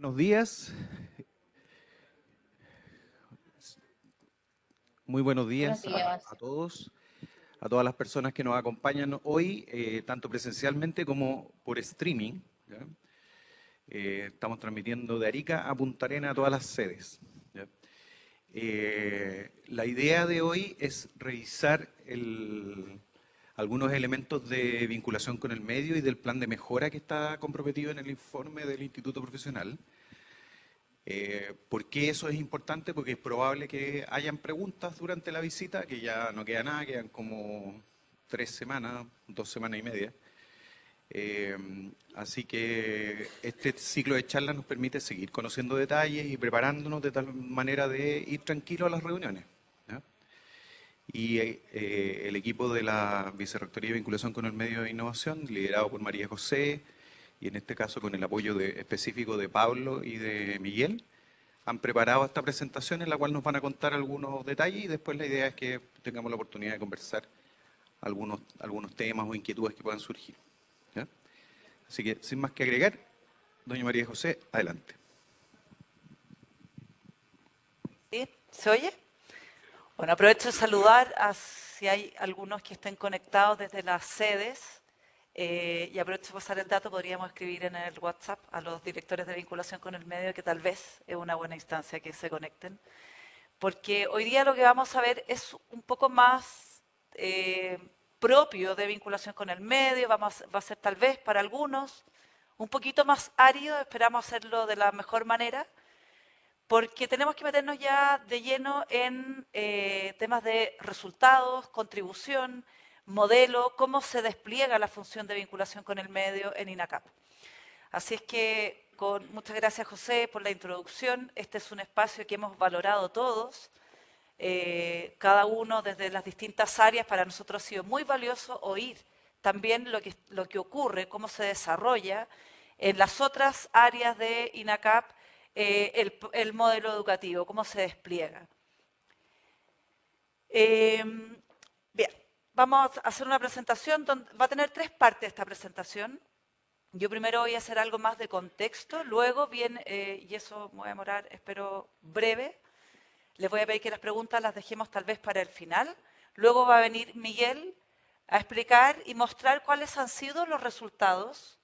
Buenos días. Muy buenos días, A, todos, a todas las personas que nos acompañan hoy, eh, tanto presencialmente como por streaming. Eh, estamos transmitiendo de Arica a Punta Arena a todas las sedes. Eh, la idea de hoy es revisar el, algunos elementos de vinculación con el medio y del plan de mejora que está comprometido en el informe del Instituto Profesional. Eh, ¿Por qué eso es importante? Porque es probable que hayan preguntas durante la visita, que ya no queda nada, quedan como tres semanas, dos semanas y media. Eh, así que este ciclo de charlas nos permite seguir conociendo detalles y preparándonos de tal manera de ir tranquilos a las reuniones y eh, el equipo de la Vicerrectoría de Vinculación con el Medio de Innovación, liderado por María José, y en este caso con el apoyo específico de Pablo y de Miguel, han preparado esta presentación en la cual nos van a contar algunos detalles y después la idea es que tengamos la oportunidad de conversar algunos, algunos temas o inquietudes que puedan surgir. Así que, sin más que agregar, doña María José, adelante. ¿Sí? ¿Se oye? Bueno, aprovecho de saludar a si hay algunos que estén conectados desde las sedes eh, y aprovecho pasar el dato, podríamos escribir en el WhatsApp a los directores de vinculación con el medio que tal vez es una buena instancia que se conecten, porque hoy día lo que vamos a ver es un poco más eh, propio de vinculación con el medio, va a ser tal vez para algunos un poquito más árido, esperamos hacerlo de la mejor manera, porque tenemos que meternos ya de lleno en eh, temas de resultados, contribución, modelo, cómo se despliega la función de vinculación con el medio en INACAP. Así es que con, muchas gracias José por la introducción. Este es un espacio que hemos valorado todos, eh, cada uno desde las distintas áreas. Para nosotros ha sido muy valioso oír también lo que, lo que ocurre, cómo se desarrolla en las otras áreas de INACAP eh, el, modelo educativo, cómo se despliega. Eh, vamos a hacer una presentación, donde, va a tener tres partes esta presentación. Yo primero voy a hacer algo más de contexto, luego bien, eh, y eso me voy a demorar, espero, breve. Les voy a pedir que las preguntas las dejemos tal vez para el final. Luego va a venir Miguel a explicar y mostrar cuáles han sido los resultados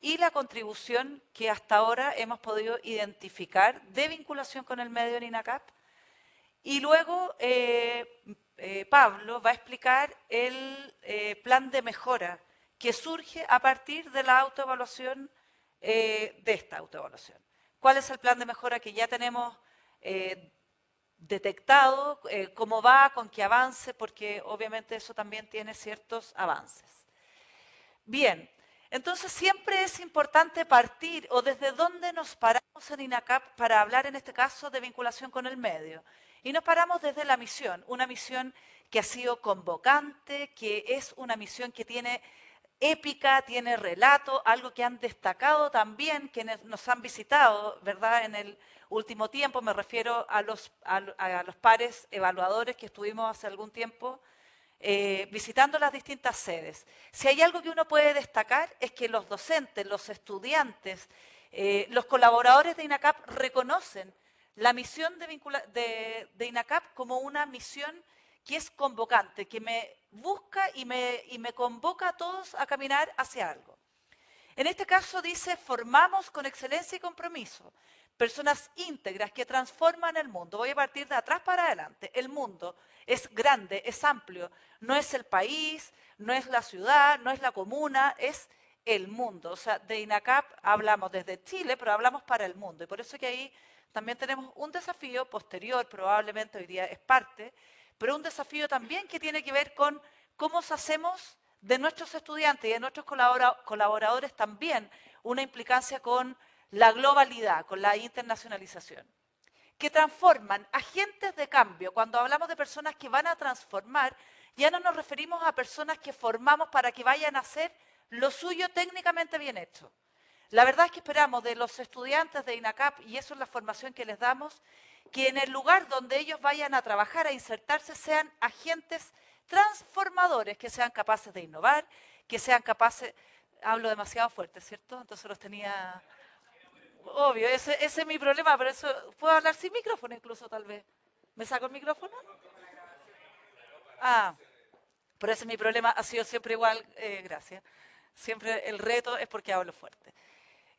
y la contribución que hasta ahora hemos podido identificar de vinculación con el medio en INACAP. Y luego eh, eh, Pablo va a explicar el eh, plan de mejora que surge a partir de la autoevaluación, de esta autoevaluación. ¿Cuál es el plan de mejora que ya tenemos detectado? ¿Cómo va? ¿Con qué avance? Porque obviamente eso también tiene ciertos avances. Bien, entonces siempre es importante partir o desde dónde nos paramos en INACAP para hablar en este caso de vinculación con el medio. Y nos paramos desde la misión, una misión que ha sido convocante, que es una misión que tiene épica, tiene relato, algo que han destacado también quienes nos han visitado, ¿verdad? En el último tiempo, me refiero a los, a los pares evaluadores que estuvimos hace algún tiempo eh, visitando las distintas sedes. Si hay algo que uno puede destacar es que los docentes, los estudiantes, eh, los colaboradores de INACAP reconocen la misión de, INACAP como una misión que es convocante, que me busca y me, y me convoca a todos a caminar hacia algo. En este caso dice, formamos con excelencia y compromiso personas íntegras que transforman el mundo. Voy a partir de atrás para adelante. El mundo es grande, es amplio. No es el país, no es la ciudad, no es la comuna, es el mundo. O sea, de INACAP hablamos desde Chile, pero hablamos para el mundo. Y por eso que ahí también tenemos un desafío posterior, probablemente hoy día es parte, pero un desafío también que tiene que ver con cómo hacemos de nuestros estudiantes y de nuestros colaboradores también una implicancia con la globalidad, con la internacionalización, que transforman agentes de cambio. Cuando hablamos de personas que van a transformar, ya no nos referimos a personas que formamos para que vayan a hacer lo suyo técnicamente bien hecho. La verdad es que esperamos de los estudiantes de INACAP, y eso es la formación que les damos, que en el lugar donde ellos vayan a trabajar, a insertarse, sean agentes transformadores, que sean capaces de innovar, que sean capaces, hablo demasiado fuerte, ¿cierto? Entonces los tenía obvio, ese, ese es mi problema, pero eso puedo hablar sin micrófono incluso tal vez. ¿Me saco el micrófono? Ah, pero ese es mi problema, ha sido siempre igual, eh, gracias. Siempre el reto es porque hablo fuerte.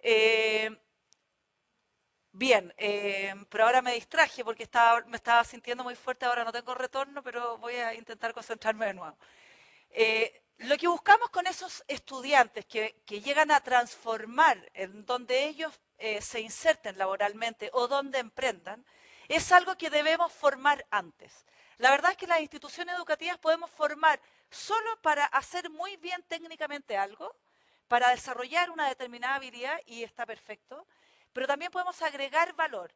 Eh, bien, eh, pero ahora me distraje porque estaba, me estaba sintiendo muy fuerte, ahora no tengo retorno, pero voy a intentar concentrarme de nuevo. lo que buscamos con esos estudiantes que, que llegan a transformar en donde ellos se inserten laboralmente o donde emprendan, es algo que debemos formar antes. La verdad es que las instituciones educativas podemos formar solo para hacer muy bien técnicamente algo, para desarrollar una determinada habilidad y está perfecto, pero también podemos agregar valor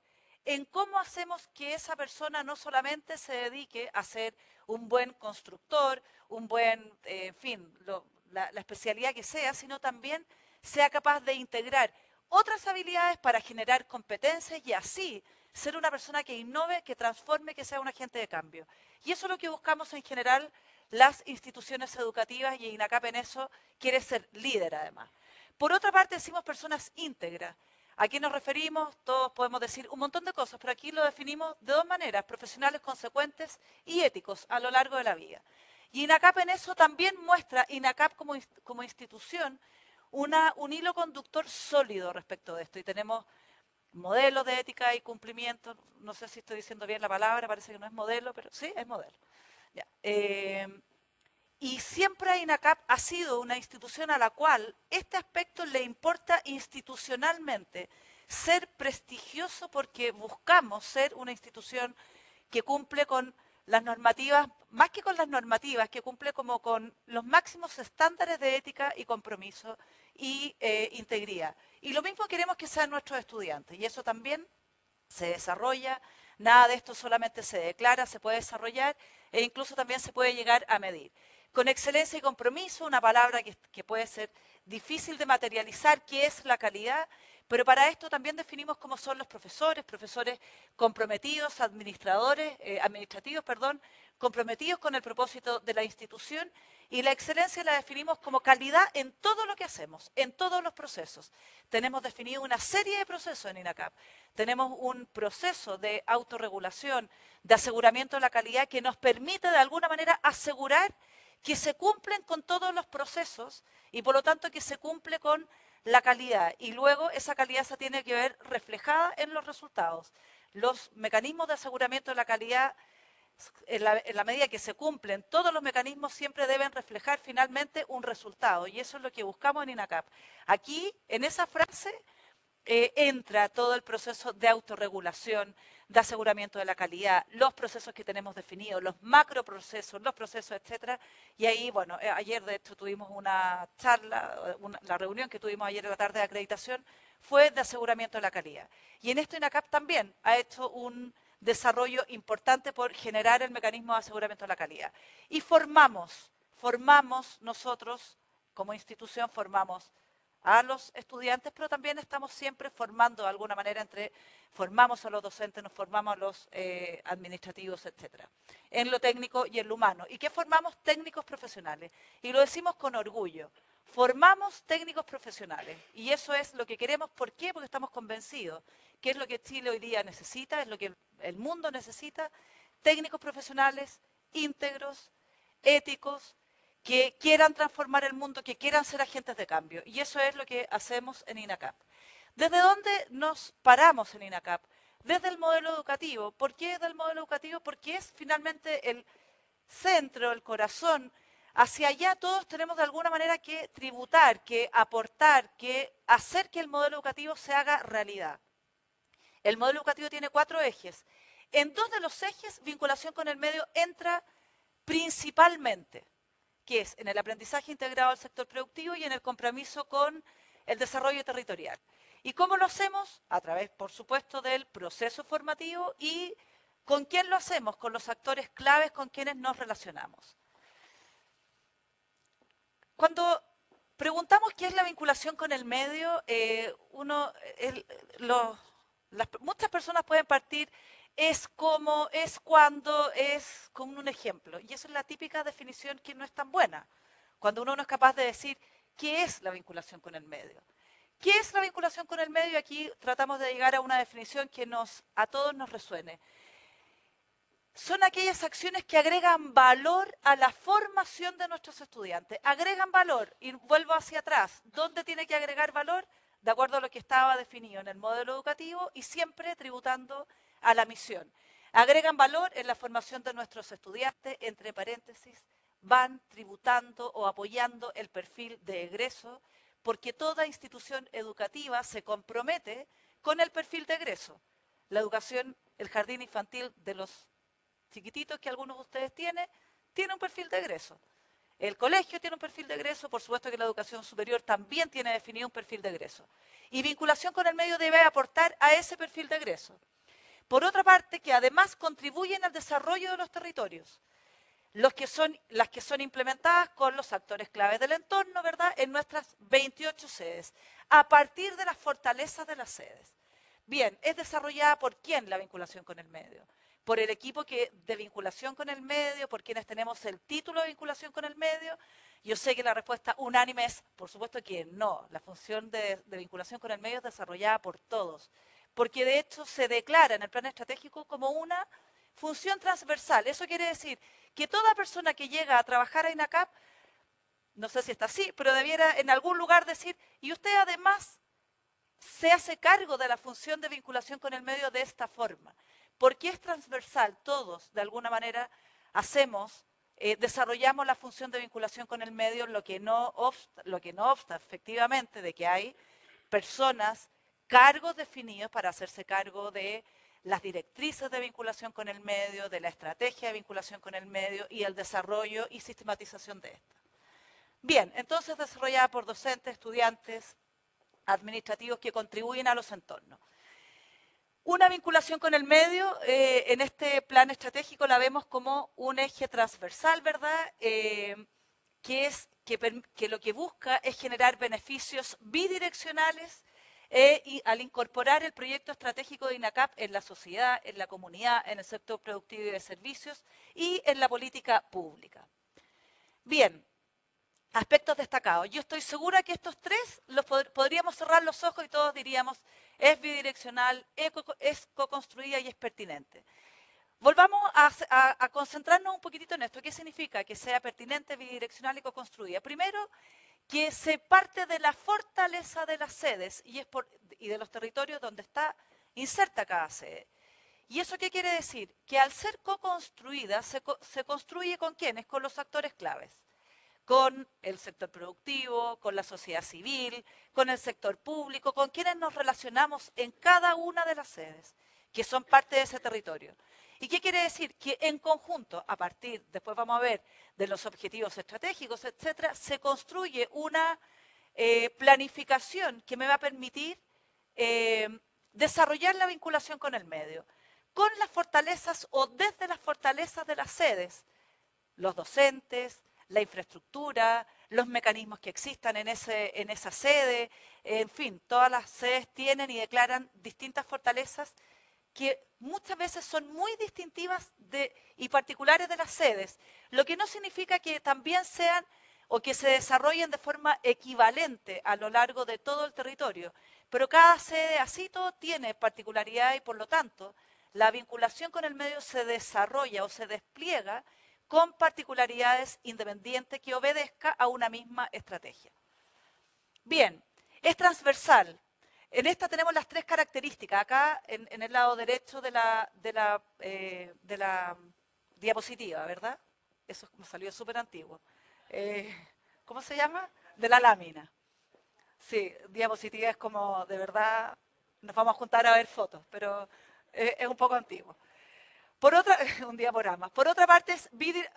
en cómo hacemos que esa persona no solamente se dedique a ser un buen constructor, un buen, eh, en fin, la, la especialidad que sea, sino también sea capaz de integrar otras habilidades para generar competencias y así ser una persona que innove, que transforme, que sea un agente de cambio. Y eso es lo que buscamos en general las instituciones educativas y INACAP en eso quiere ser líder además. Por otra parte, decimos personas íntegras. ¿A quién nos referimos? Todos podemos decir un montón de cosas, pero aquí lo definimos de dos maneras, profesionales consecuentes y éticos a lo largo de la vida. Y INACAP en eso también muestra, INACAP como, como institución, un hilo conductor sólido respecto de esto. Y tenemos modelo de ética y cumplimiento, no sé si estoy diciendo bien la palabra, parece que no es modelo, pero sí, es modelo. Eh, y siempre INACAP ha sido una institución a la cual este aspecto le importa institucionalmente, ser prestigioso porque buscamos ser una institución que cumple con las normativas, más que con las normativas, que cumple como con los máximos estándares de ética y compromiso y eh, integridad. Y lo mismo queremos que sean nuestros estudiantes. Y eso también se desarrolla. Nada de esto solamente se declara, se puede desarrollar e incluso también se puede llegar a medir. Con excelencia y compromiso, una palabra que, puede ser difícil de materializar, que es la calidad, pero para esto también definimos cómo son los profesores, profesores comprometidos, administradores, eh, administrativos, perdón, comprometidos con el propósito de la institución y la excelencia la definimos como calidad en todo lo que hacemos, en todos los procesos. Tenemos definido una serie de procesos en INACAP. Tenemos un proceso de autorregulación, de aseguramiento de la calidad que nos permite de alguna manera asegurar que se cumplen con todos los procesos y por lo tanto que se cumple con la calidad y luego esa calidad se tiene que ver reflejada en los resultados. Los mecanismos de aseguramiento de la calidad, en la, medida que se cumplen, todos los mecanismos siempre deben reflejar finalmente un resultado y eso es lo que buscamos en INACAP. Aquí, en esa frase, eh, entra todo el proceso de autorregulación, de aseguramiento de la calidad, los procesos que tenemos definidos, los macroprocesos, los procesos, etcétera. Y ahí, bueno, eh, ayer de hecho tuvimos una charla, la reunión que tuvimos ayer en la tarde de acreditación fue de aseguramiento de la calidad. Y en esto INACAP también ha hecho un desarrollo importante por generar el mecanismo de aseguramiento de la calidad. Y formamos, formamos nosotros, como institución, formamos a los estudiantes, pero también estamos siempre formando de alguna manera entre, formamos a los docentes, nos formamos a los eh, administrativos, etcétera, en lo técnico y en lo humano. ¿Y qué formamos? Técnicos profesionales. Y lo decimos con orgullo. Formamos técnicos profesionales. Y eso es lo que queremos. ¿Por qué? Porque estamos convencidos que es lo que Chile hoy día necesita, es lo que el mundo necesita. Técnicos profesionales íntegros, éticos, que quieran transformar el mundo, que quieran ser agentes de cambio. Y eso es lo que hacemos en INACAP. ¿Desde dónde nos paramos en INACAP? Desde el modelo educativo. ¿Por qué desde el modelo educativo? Porque es finalmente el centro, el corazón. Hacia allá todos tenemos de alguna manera que tributar, que aportar, que hacer que el modelo educativo se haga realidad. El modelo educativo tiene cuatro ejes. En dos de los ejes, vinculación con el medio entra principalmente que es en el aprendizaje integrado al sector productivo y en el compromiso con el desarrollo territorial. ¿Y cómo lo hacemos? A través, por supuesto, del proceso formativo y con quién lo hacemos, con los actores claves con quienes nos relacionamos. Cuando preguntamos qué es la vinculación con el medio, eh, uno, muchas personas pueden partir es como, es cuando, es como un ejemplo. Y esa es la típica definición que no es tan buena. Cuando uno no es capaz de decir qué es la vinculación con el medio, ¿Qué es la vinculación con el medio? Aquí tratamos de llegar a una definición que nos, a todos nos resuene. Son aquellas acciones que agregan valor a la formación de nuestros estudiantes. Agregan valor, y vuelvo hacia atrás. ¿Dónde tiene que agregar valor? De acuerdo a lo que estaba definido en el modelo educativo y siempre tributando a la misión. Agregan valor en la formación de nuestros estudiantes, entre paréntesis, van tributando o apoyando el perfil de egreso, porque toda institución educativa se compromete con el perfil de egreso. La educación, el jardín infantil de los chiquititos que algunos de ustedes tienen, tiene un perfil de egreso. El colegio tiene un perfil de egreso, por supuesto que la educación superior también tiene definido un perfil de egreso. Y vinculación con el medio debe aportar a ese perfil de egreso. Por otra parte, que además contribuyen al desarrollo de los territorios las que son implementadas con los actores claves del entorno, ¿verdad? En nuestras 28 sedes, a partir de las fortalezas de las sedes. Bien, ¿es desarrollada por quién la vinculación con el medio? Por el equipo que, de vinculación con el medio, por quienes tenemos el título de vinculación con el medio. Yo sé que la respuesta unánime es, por supuesto que no. La función de, de vinculación con el medio es desarrollada por todos, porque de hecho se declara en el plan estratégico como una función transversal. Eso quiere decir que toda persona que llega a trabajar a INACAP, no sé si está así, pero debiera en algún lugar decir, y usted además se hace cargo de la función de vinculación con el medio de esta forma. Porque es transversal, todos de alguna manera hacemos, eh, desarrollamos la función de vinculación con el medio, lo que, no obsta, lo que no obsta efectivamente de que hay personas, cargos definidos para hacerse cargo de las directrices de vinculación con el medio, de la estrategia de vinculación con el medio y el desarrollo y sistematización de esta. Bien, entonces desarrollada por docentes, estudiantes, administrativos que contribuyen a los entornos. Una vinculación con el medio, eh, en este plan estratégico la vemos como un eje transversal, ¿verdad? Eh, que, es, que lo que busca es generar beneficios bidireccionales e, y al incorporar el proyecto estratégico de INACAP en la sociedad, en la comunidad, en el sector productivo y de servicios y en la política pública. Bien, aspectos destacados. Yo estoy segura que estos tres los podríamos cerrar los ojos y todos diríamos es bidireccional, es co-construida y es pertinente. Volvamos a, concentrarnos un poquitito en esto. ¿Qué significa que sea pertinente, bidireccional y co-construida? Primero, que se parte de la fortaleza de las sedes y, de los territorios donde está inserta cada sede. ¿Y eso qué quiere decir? Que al ser co-construida, se, se, construye con quiénes? Con los actores claves. Con el sector productivo, con la sociedad civil, con el sector público, con quienes nos relacionamos en cada una de las sedes, que son parte de ese territorio. ¿Y qué quiere decir? Que en conjunto, a partir, después vamos a ver, de los objetivos estratégicos, etcétera, se construye una eh, planificación que me va a permitir eh, desarrollar la vinculación con el medio, con las fortalezas o desde las fortalezas de las sedes, los docentes, la infraestructura, los mecanismos que existan en, ese, en esa sede, en fin, todas las sedes tienen y declaran distintas fortalezas que muchas veces son muy distintivas y particulares de las sedes, lo que no significa que también sean o que se desarrollen de forma equivalente a lo largo de todo el territorio. Pero cada sede así todo tiene particularidad y por lo tanto la vinculación con el medio se desarrolla o se despliega con particularidades independientes que obedezca a una misma estrategia. Bien, es transversal, en esta tenemos las tres características. Acá, en, el lado derecho eh, de la diapositiva, ¿verdad? Eso me salió súper antiguo. Eh, ¿Cómo se llama? De la lámina. Sí, diapositiva es como, de verdad, nos vamos a juntar a ver fotos, pero eh, es un poco antiguo. Por otra, un diaporama. Por otra parte, es,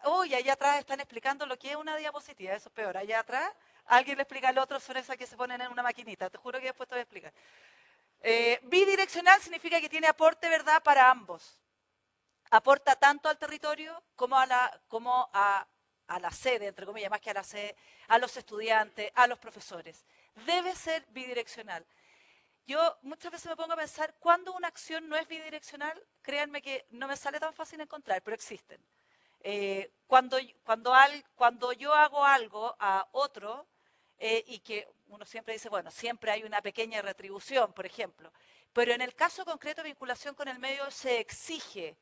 uy, allá atrás están explicando lo que es una diapositiva, eso es peor. Allá atrás Alguien le explica al otro, son esas que se ponen en una maquinita. Te juro que después te voy a explicar. Eh, bidireccional significa que tiene aporte, ¿verdad?, para ambos. Aporta tanto al territorio como a la, como a, a la sede, entre comillas, más que a la sede, a los estudiantes, a los profesores. Debe ser bidireccional. Yo muchas veces me pongo a pensar, ¿cuándo una acción no es bidireccional? Créanme que no me sale tan fácil encontrar, pero existen. Eh, cuando, cuando, al, cuando yo hago algo a otro, eh, y que uno siempre dice, bueno, siempre hay una pequeña retribución, por ejemplo. Pero en el caso concreto de vinculación con el medio se exige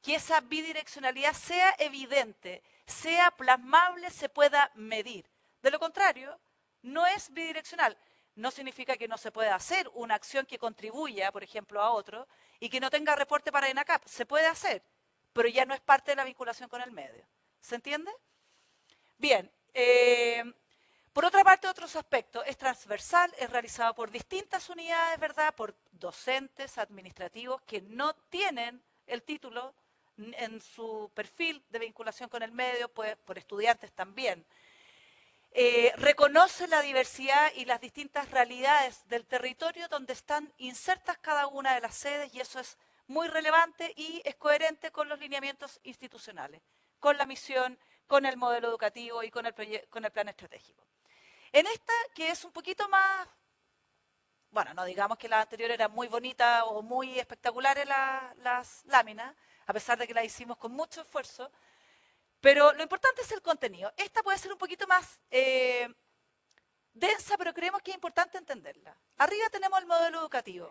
que esa bidireccionalidad sea evidente, sea plasmable, se pueda medir. De lo contrario, no es bidireccional. No significa que no se pueda hacer una acción que contribuya, por ejemplo, a otro y que no tenga reporte para ENACAP. Se puede hacer, pero ya no es parte de la vinculación con el medio. ¿Se entiende? Bien. Eh, por otra parte, otros aspectos, es transversal, es realizado por distintas unidades, ¿verdad? Por docentes, administrativos que no tienen el título en su perfil de vinculación con el medio, pues, por estudiantes también. Eh, reconoce la diversidad y las distintas realidades del territorio donde están insertas cada una de las sedes y eso es muy relevante y es coherente con los lineamientos institucionales, con la misión, con el modelo educativo y con el, plan estratégico. En esta, que es un poquito más, bueno, no digamos que la anterior era muy bonita o muy espectaculares las láminas, a pesar de que la hicimos con mucho esfuerzo, pero lo importante es el contenido. Esta puede ser un poquito más eh, densa, pero creemos que es importante entenderla. Arriba tenemos el modelo educativo.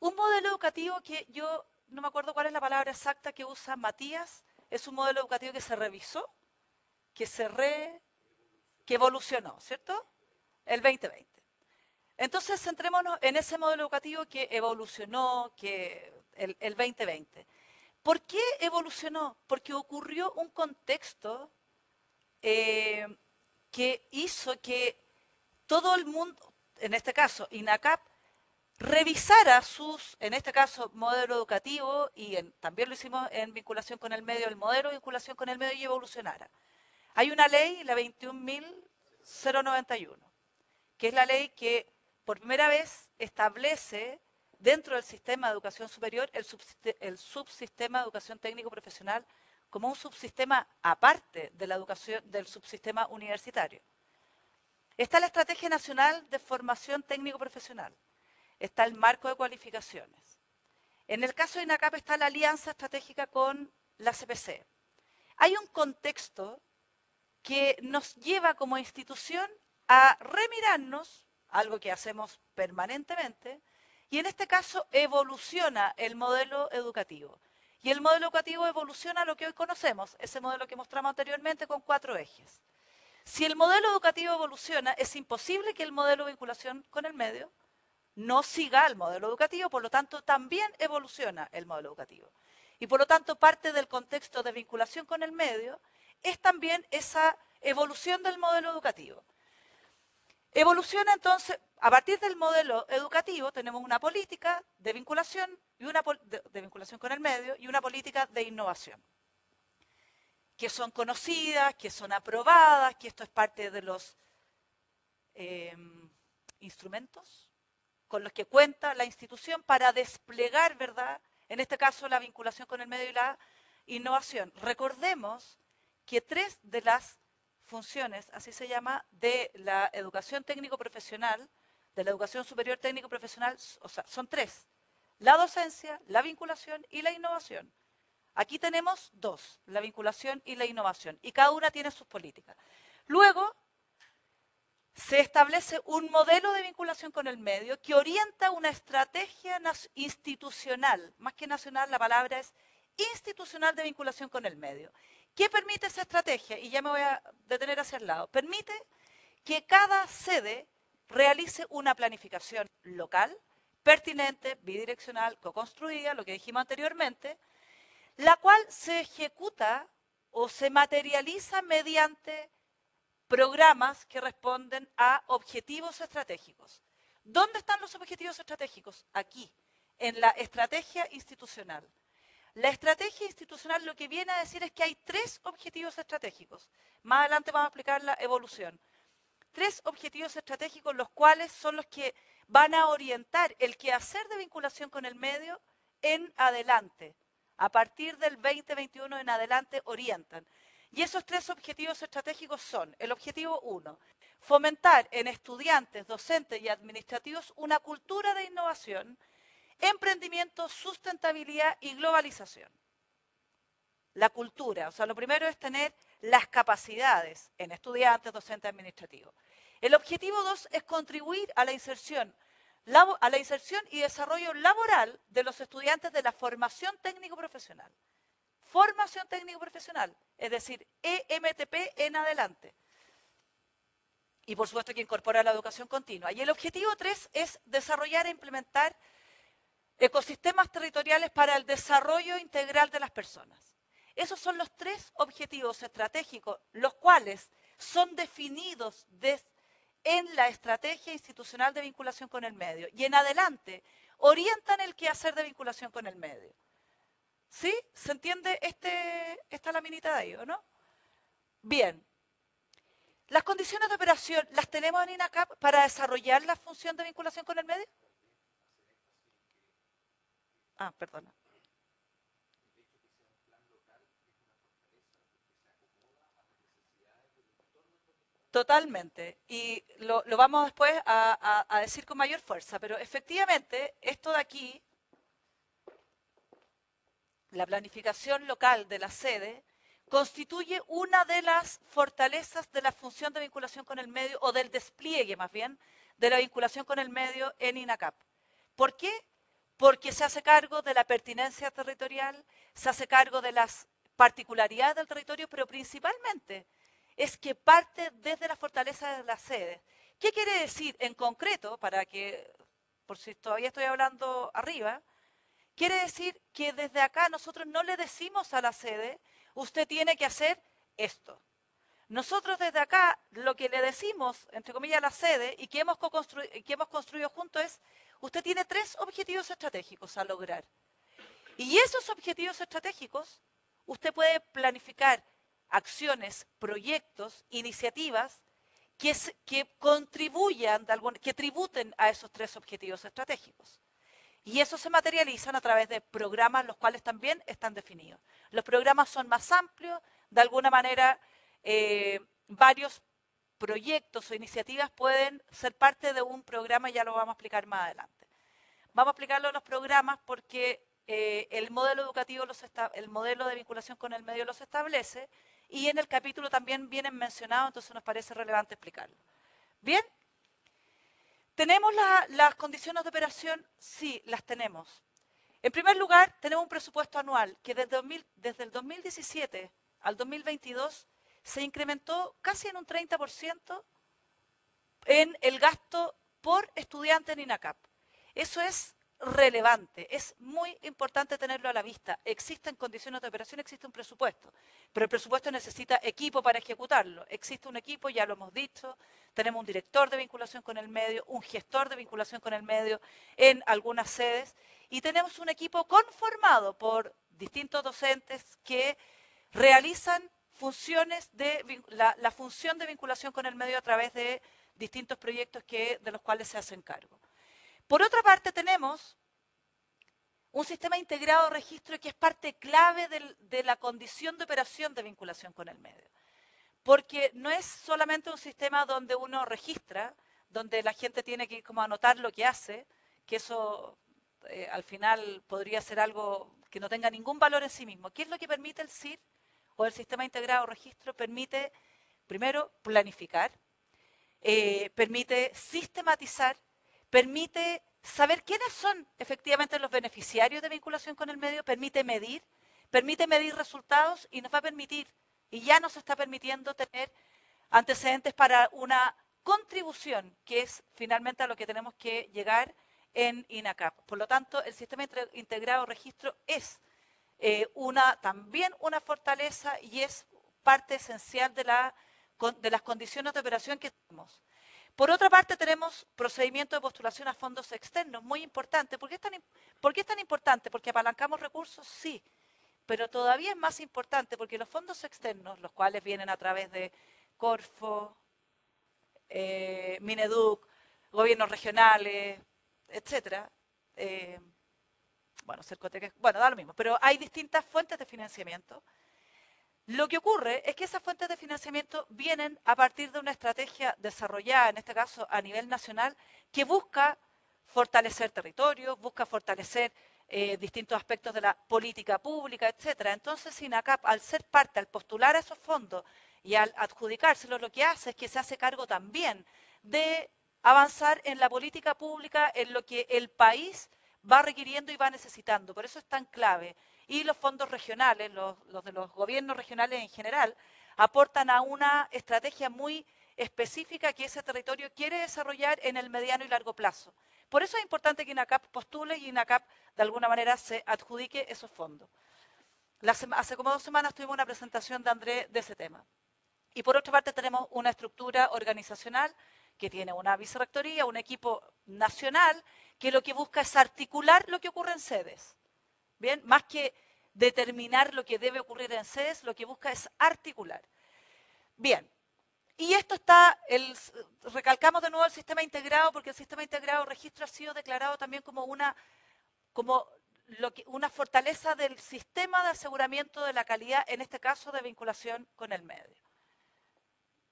Un modelo educativo que yo no me acuerdo cuál es la palabra exacta que usa Matías, es un modelo educativo que se revisó, que se re, que evolucionó, ¿cierto? El 2020. Entonces, centrémonos en ese modelo educativo que evolucionó, que el, 2020. ¿Por qué evolucionó? Porque ocurrió un contexto eh, que hizo que todo el mundo, en este caso INACAP, revisara sus, en este caso, modelo educativo y también lo hicimos en vinculación con el medio, el modelo de vinculación con el medio y evolucionara. Hay una ley, la 21.091, que es la ley que por primera vez establece dentro del sistema de educación superior el, subsistema de educación técnico profesional como un subsistema aparte de la educación del subsistema universitario. Está la Estrategia Nacional de Formación Técnico Profesional está el marco de cualificaciones. En el caso de INACAP está la alianza estratégica con la CPC. Hay un contexto que nos lleva como institución a remirarnos, algo que hacemos permanentemente, y en este caso evoluciona el modelo educativo. Y el modelo educativo evoluciona lo que hoy conocemos, ese modelo que mostramos anteriormente con cuatro ejes. Si el modelo educativo evoluciona, es imposible que el modelo de vinculación con el medio no siga el modelo educativo, por lo tanto también evoluciona el modelo educativo. Y por lo tanto parte del contexto de vinculación con el medio es también esa evolución del modelo educativo. Evoluciona entonces, a partir del modelo educativo tenemos una política de vinculación, y una, de, vinculación con el medio y una política de innovación, que son conocidas, que son aprobadas, que esto es parte de los eh, instrumentos con los que cuenta la institución para desplegar, ¿verdad? En este caso, la vinculación con el medio y la innovación. Recordemos que tres de las funciones, así se llama, de la educación técnico-profesional, de la educación superior técnico-profesional, o sea, son tres. La docencia, la vinculación y la innovación. Aquí tenemos dos, la vinculación y la innovación, y cada una tiene sus políticas. Luego, se establece un modelo de vinculación con el medio que orienta una estrategia institucional, más que nacional, la palabra es institucional de vinculación con el medio. ¿Qué permite esa estrategia? Y ya me voy a detener hacia el lado. Permite que cada sede realice una planificación local, pertinente, bidireccional, co-construida, lo que dijimos anteriormente, la cual se ejecuta o se materializa mediante programas que responden a objetivos estratégicos. ¿Dónde están los objetivos estratégicos? Aquí, en la estrategia institucional. La estrategia institucional lo que viene a decir es que hay tres objetivos estratégicos. Más adelante vamos a explicar la evolución. Tres objetivos estratégicos, los cuales son los que van a orientar el quehacer de vinculación con el medio en adelante. A partir del 2021 en adelante orientan. Y esos tres objetivos estratégicos son, el objetivo uno, fomentar en estudiantes, docentes y administrativos una cultura de innovación, emprendimiento, sustentabilidad y globalización. La cultura, o sea, lo primero es tener las capacidades en estudiantes, docentes, administrativos. El objetivo 2 es contribuir a la inserción a la inserción y desarrollo laboral de los estudiantes de la formación técnico profesional. Formación técnico profesional, es decir, EMTP en adelante. Y por supuesto que incorpora la educación continua. Y el objetivo 3 es desarrollar e implementar ecosistemas territoriales para el desarrollo integral de las personas. Esos son los tres objetivos estratégicos, los cuales son definidos en la estrategia institucional de vinculación con el medio. Y en adelante orientan el quehacer de vinculación con el medio. ¿Sí? ¿Se entiende este, esta laminita de ahí, o no? Bien. ¿Las condiciones de operación las tenemos en INACAP para desarrollar la función de vinculación con el medio? Ah, perdona. Totalmente. Y lo, vamos después a, a, decir con mayor fuerza. Pero efectivamente, esto de aquí, la planificación local de la sede, constituye una de las fortalezas de la función de vinculación con el medio, o del despliegue más bien, de la vinculación con el medio en INACAP. ¿Por qué? Porque se hace cargo de la pertinencia territorial, se hace cargo de las particularidades del territorio, pero principalmente es que parte desde la fortaleza de la sede. ¿Qué quiere decir en concreto, para que, por si todavía estoy hablando arriba, quiere decir que desde acá nosotros no le decimos a la sede, usted tiene que hacer esto. Nosotros desde acá lo que le decimos, entre comillas, a la sede y que hemos, que hemos construido juntos es, usted tiene tres objetivos estratégicos a lograr. Y esos objetivos estratégicos usted puede planificar acciones, proyectos, iniciativas que, contribuyan, que tributen a esos tres objetivos estratégicos. Y eso se materializan a través de programas, los cuales también están definidos. Los programas son más amplios, de alguna manera eh, varios proyectos o iniciativas pueden ser parte de un programa, ya lo vamos a explicar más adelante. Vamos a explicarlo en los programas porque eh, el modelo educativo, el modelo de vinculación con el medio los establece y en el capítulo también vienen mencionados, entonces nos parece relevante explicarlo. ¿Bien? ¿Tenemos las condiciones de operación? Sí, las tenemos. En primer lugar, tenemos un presupuesto anual que desde, desde el 2017 al 2022 se incrementó casi en un 30% en el gasto por estudiante en INACAP. Eso es relevante. Es muy importante tenerlo a la vista. Existen condiciones de operación, existe un presupuesto, pero el presupuesto necesita equipo para ejecutarlo. Existe un equipo, ya lo hemos dicho, tenemos un director de vinculación con el medio, un gestor de vinculación con el medio en algunas sedes y tenemos un equipo conformado por distintos docentes que realizan funciones de la, función de vinculación con el medio a través de distintos proyectos que, de los cuales se hacen cargo. Por otra parte, tenemos un sistema integrado de registro que es parte clave de la condición de operación de vinculación con el medio. Porque no es solamente un sistema donde uno registra, donde la gente tiene que como anotar lo que hace, que eso eh, al final podría ser algo que no tenga ningún valor en sí mismo. ¿Qué es lo que permite el CIR el sistema integrado registro? Permite, primero, planificar, eh, permite sistematizar permite saber quiénes son efectivamente los beneficiarios de vinculación con el medio, permite medir, permite medir resultados y nos va a permitir, y ya nos está permitiendo tener antecedentes para una contribución, que es finalmente a lo que tenemos que llegar en INACAP. Por lo tanto, el sistema integrado registro es eh, una, también una fortaleza y es parte esencial de, la, de las condiciones de operación que tenemos. Por otra parte, tenemos procedimiento de postulación a fondos externos, muy importante. ¿Por qué, es tan, ¿Por qué es tan importante? Porque apalancamos recursos, sí, pero todavía es más importante porque los fondos externos, los cuales vienen a través de Corfo, eh, Mineduc, gobiernos regionales, etcétera, eh, bueno, Cercotec, bueno, da lo mismo, pero hay distintas fuentes de financiamiento lo que ocurre es que esas fuentes de financiamiento vienen a partir de una estrategia desarrollada, en este caso a nivel nacional, que busca fortalecer territorios, busca fortalecer eh, distintos aspectos de la política pública, etcétera. Entonces, SINACAP, al ser parte, al postular a esos fondos y al adjudicárselos, lo que hace es que se hace cargo también de avanzar en la política pública, en lo que el país va requiriendo y va necesitando. Por eso es tan clave. Y los fondos regionales, los, de los gobiernos regionales en general, aportan a una estrategia muy específica que ese territorio quiere desarrollar en el mediano y largo plazo. Por eso es importante que INACAP postule y INACAP de alguna manera se adjudique esos fondos. hace como dos semanas tuvimos una presentación de André de ese tema. Y por otra parte tenemos una estructura organizacional que tiene una vicerrectoría, un equipo nacional, que lo que busca es articular lo que ocurre en sedes. Bien, más que determinar lo que debe ocurrir en sedes, lo que busca es articular. Bien, y esto está, recalcamos de nuevo el sistema integrado, porque el sistema integrado registro ha sido declarado también como una, como una fortaleza del sistema de aseguramiento de la calidad, en este caso de vinculación con el medio.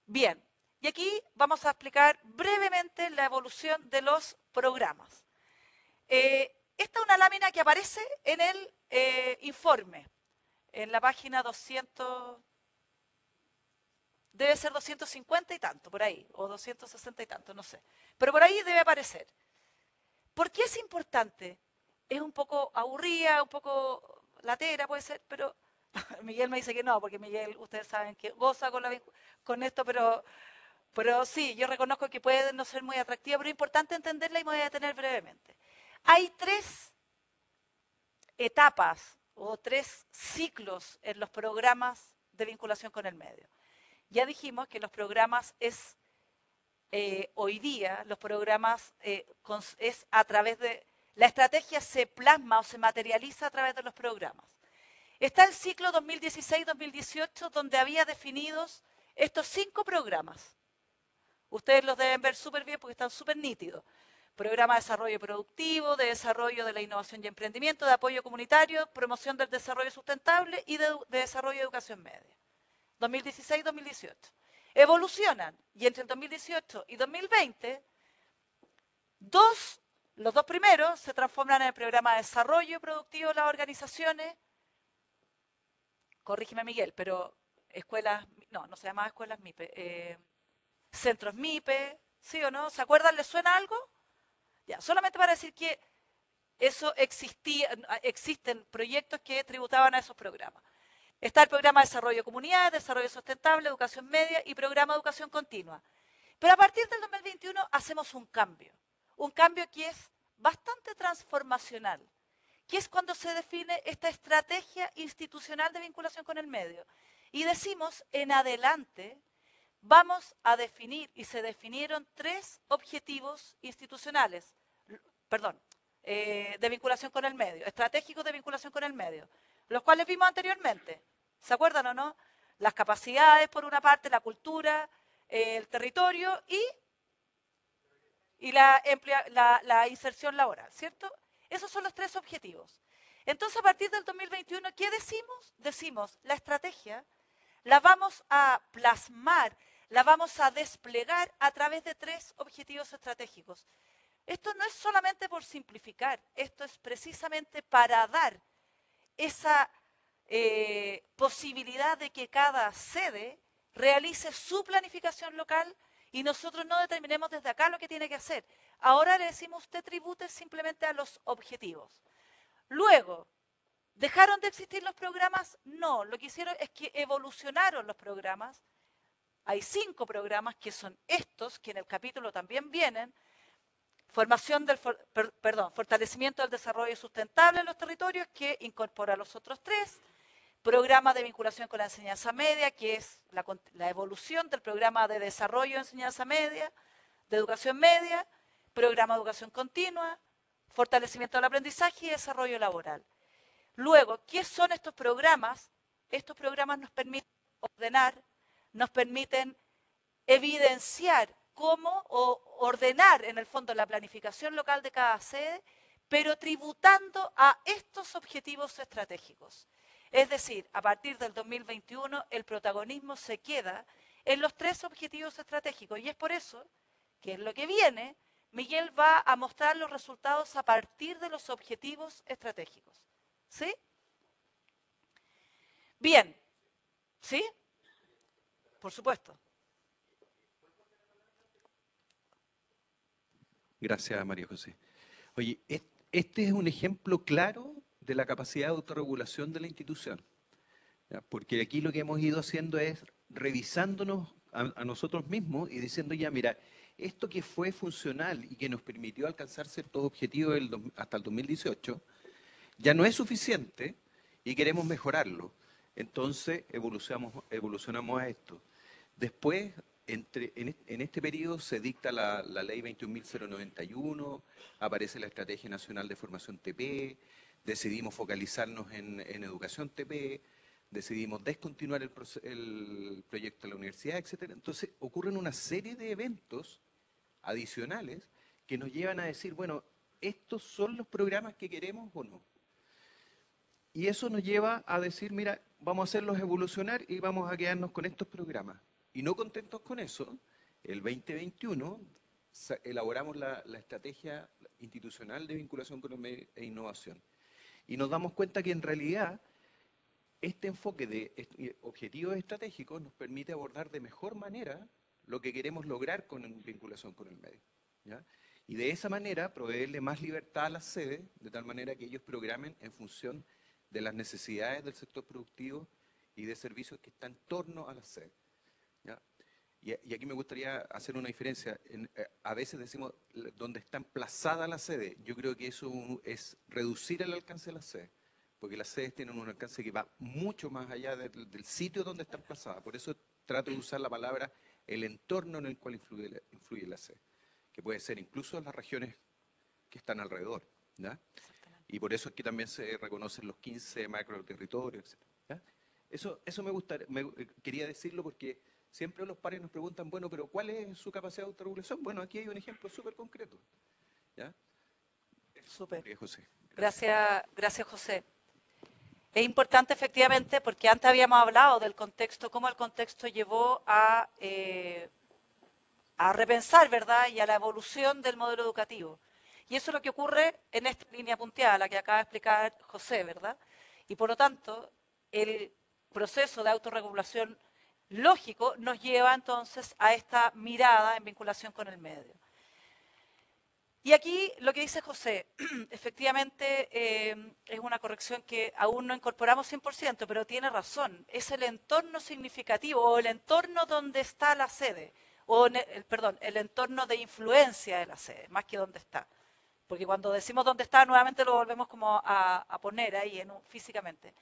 Bien, y aquí vamos a explicar brevemente la evolución de los programas. Eh, esta es una lámina que aparece en el eh, informe, en la página 200, debe ser 250 y tanto, por ahí, o 260 y tanto, no sé. Pero por ahí debe aparecer. ¿Por qué es importante? Es un poco aburrida, un poco latera, puede ser, pero Miguel me dice que no, porque Miguel, ustedes saben que goza con, con esto, pero pero sí, yo reconozco que puede no ser muy atractiva, pero es importante entenderla y me voy a detener brevemente. Hay tres etapas o tres ciclos en los programas de vinculación con el medio. Ya dijimos que los programas es eh, hoy día, los programas eh, es a través de, la estrategia se plasma o se materializa a través de los programas. Está el ciclo 2016-2018 donde había definidos estos cinco programas. Ustedes los deben ver súper bien porque están súper nítidos. Programa de desarrollo productivo, de desarrollo de la innovación y emprendimiento, de apoyo comunitario, promoción del desarrollo sustentable y de, desarrollo de educación media. 2016-2018. Evolucionan y entre el 2018 y 2020, dos, los dos primeros se transforman en el programa de desarrollo productivo de las organizaciones. Corrígeme Miguel, pero escuelas, no, no se llama escuelas MIPE. Eh, centros MIPE, ¿sí o no? ¿Se acuerdan? ¿Les suena algo? Solamente para decir que eso existía, existen proyectos que tributaban a esos programas. Está el programa de desarrollo de comunidades, desarrollo sustentable, educación media y programa de educación continua. Pero a partir del 2021 hacemos un cambio, un cambio que es bastante transformacional, que es cuando se define esta estrategia institucional de vinculación con el medio. Y decimos, en adelante, vamos a definir, y se definieron tres objetivos institucionales, perdón, eh, de vinculación con el medio, estratégicos de vinculación con el medio, los cuales vimos anteriormente. ¿Se acuerdan o no? Las capacidades, por una parte, la cultura, el territorio y, la, la inserción laboral, ¿cierto? Esos son los tres objetivos. Entonces, a partir del 2021, ¿qué decimos? Decimos, la estrategia la vamos a plasmar la vamos a desplegar a través de tres objetivos estratégicos. Esto no es solamente por simplificar, esto es precisamente para dar esa eh, posibilidad de que cada sede realice su planificación local y nosotros no determinemos desde acá lo que tiene que hacer. Ahora le decimos usted tribute simplemente a los objetivos. Luego, ¿dejaron de existir los programas? No, lo que hicieron es que evolucionaron los programas hay cinco programas que son estos, que en el capítulo también vienen. Formación del, perdón, fortalecimiento del desarrollo sustentable en los territorios, que incorpora los otros tres. Programa de vinculación con la enseñanza media, que es la, la evolución del programa de desarrollo de enseñanza media, de educación media. Programa de educación continua, fortalecimiento del aprendizaje y desarrollo laboral. Luego, ¿qué son estos programas? Estos programas nos permiten ordenar nos permiten evidenciar cómo ordenar en el fondo la planificación local de cada sede, pero tributando a estos objetivos estratégicos. Es decir, a partir del 2021 el protagonismo se queda en los tres objetivos estratégicos y es por eso que en lo que viene Miguel va a mostrar los resultados a partir de los objetivos estratégicos. ¿Sí? Bien. ¿Sí? Por supuesto. Gracias, María José. Oye, este es un ejemplo claro de la capacidad de autorregulación de la institución. Porque aquí lo que hemos ido haciendo es revisándonos a, nosotros mismos y diciendo ya, mira, esto que fue funcional y que nos permitió alcanzar ciertos objetivos hasta el 2018, ya no es suficiente y queremos mejorarlo. Entonces evolucionamos, a esto. Después, en, este periodo se dicta la, ley 21.091, aparece la Estrategia Nacional de Formación TP, decidimos focalizarnos en, en educación TP, decidimos descontinuar el, proyecto de la universidad, etc. Entonces ocurren una serie de eventos adicionales que nos llevan a decir, bueno, ¿estos son los programas que queremos o no? Y eso nos lleva a decir, mira, vamos a hacerlos evolucionar y vamos a quedarnos con estos programas. Y no contentos con eso, el 2021 elaboramos la, estrategia institucional de vinculación con el medio e innovación. Y nos damos cuenta que en realidad este enfoque de objetivos estratégicos nos permite abordar de mejor manera lo que queremos lograr con vinculación con el medio. Y de esa manera proveerle más libertad a las sedes, de tal manera que ellos programen en función de las necesidades del sector productivo y de servicios que están en torno a las sedes. Y, aquí me gustaría hacer una diferencia. Eh, a veces decimos dónde está emplazada la sede. Yo creo que eso es reducir el alcance de la sede porque las sedes tienen un alcance que va mucho más allá del, sitio donde están plazadas. Por eso trato de usar la palabra el entorno en el cual influye, influye la sede, que puede ser incluso las regiones que están alrededor. Y por eso es que también se reconocen los 15 macroterritorios, etc. Eso, eso me gustaría, eh, quería decirlo porque siempre los pares nos preguntan, bueno, pero ¿cuál es su capacidad de autorregulación? Bueno, aquí hay un ejemplo súper concreto. ¿ya? Súper. Gracias, gracias José. Es importante efectivamente porque antes habíamos hablado del contexto, cómo el contexto llevó a, eh, a repensar, ¿verdad? Y a la evolución del modelo educativo. Y eso es lo que ocurre en esta línea punteada, la que acaba de explicar José, ¿verdad? Y por lo tanto, el proceso de autorregulación lógico nos lleva entonces a esta mirada en vinculación con el medio. Y aquí lo que dice José, efectivamente eh, es una corrección que aún no incorporamos 100%, pero tiene razón. Es el entorno significativo o el entorno donde está la sede, o perdón, el entorno de influencia de la sede, más que donde está. Porque cuando decimos dónde está, nuevamente lo volvemos como a, poner ahí físicamente.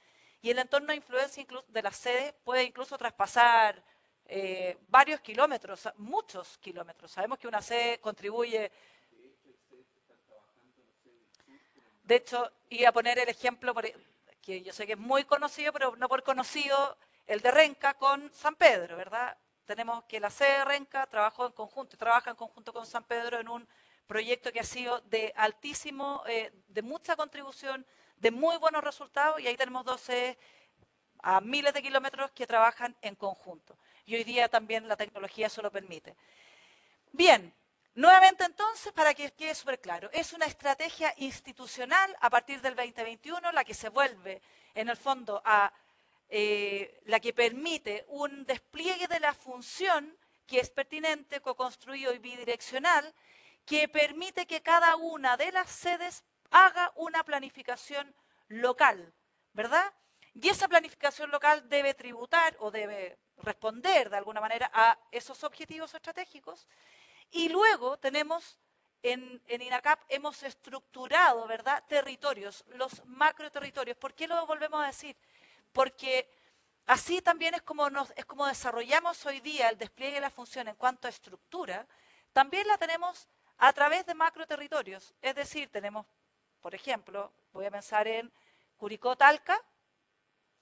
Y el entorno de influencia de la sede puede incluso traspasar eh, varios kilómetros, muchos kilómetros. Sabemos que una sede contribuye De hecho, iba a poner el ejemplo e, que yo sé que es muy conocido, pero no por conocido, el de Renca con San Pedro, ¿verdad? Tenemos que la sede de Renca trabajó en conjunto, trabaja en conjunto con San Pedro en un proyecto que ha sido de altísimo, eh, de mucha contribución, de muy buenos resultados, y ahí tenemos dos sedes a miles de kilómetros que trabajan en conjunto. Y hoy día también la tecnología eso lo permite. Bien, Nuevamente entonces, para que quede súper claro, es una estrategia institucional a partir del 2021 la que se vuelve, en el fondo, a eh, la que permite un despliegue de la función que es pertinente, co-construido y bidireccional, que permite que cada una de las sedes haga una planificación local, ¿verdad? Y esa planificación local debe tributar o debe responder de alguna manera a esos objetivos estratégicos y luego tenemos, en, INACAP hemos estructurado, ¿verdad?, territorios, los macroterritorios. ¿Por qué lo volvemos a decir? Porque así también es como, es como desarrollamos hoy día el despliegue de la función en cuanto a estructura, también la tenemos a través de macroterritorios. Es decir, tenemos, por ejemplo, voy a pensar en Curicó-Talca,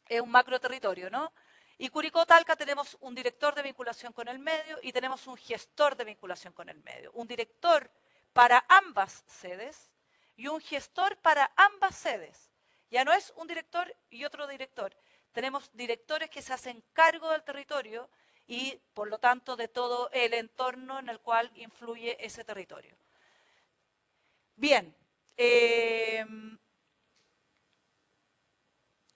es un macroterritorio, ¿no? Y Curicó Talca tenemos un director de vinculación con el medio y tenemos un gestor de vinculación con el medio. Un director para ambas sedes y un gestor para ambas sedes. Ya no es un director y otro director. Tenemos directores que se hacen cargo del territorio y, por lo tanto, de todo el entorno en el cual influye ese territorio. Bien. Eh,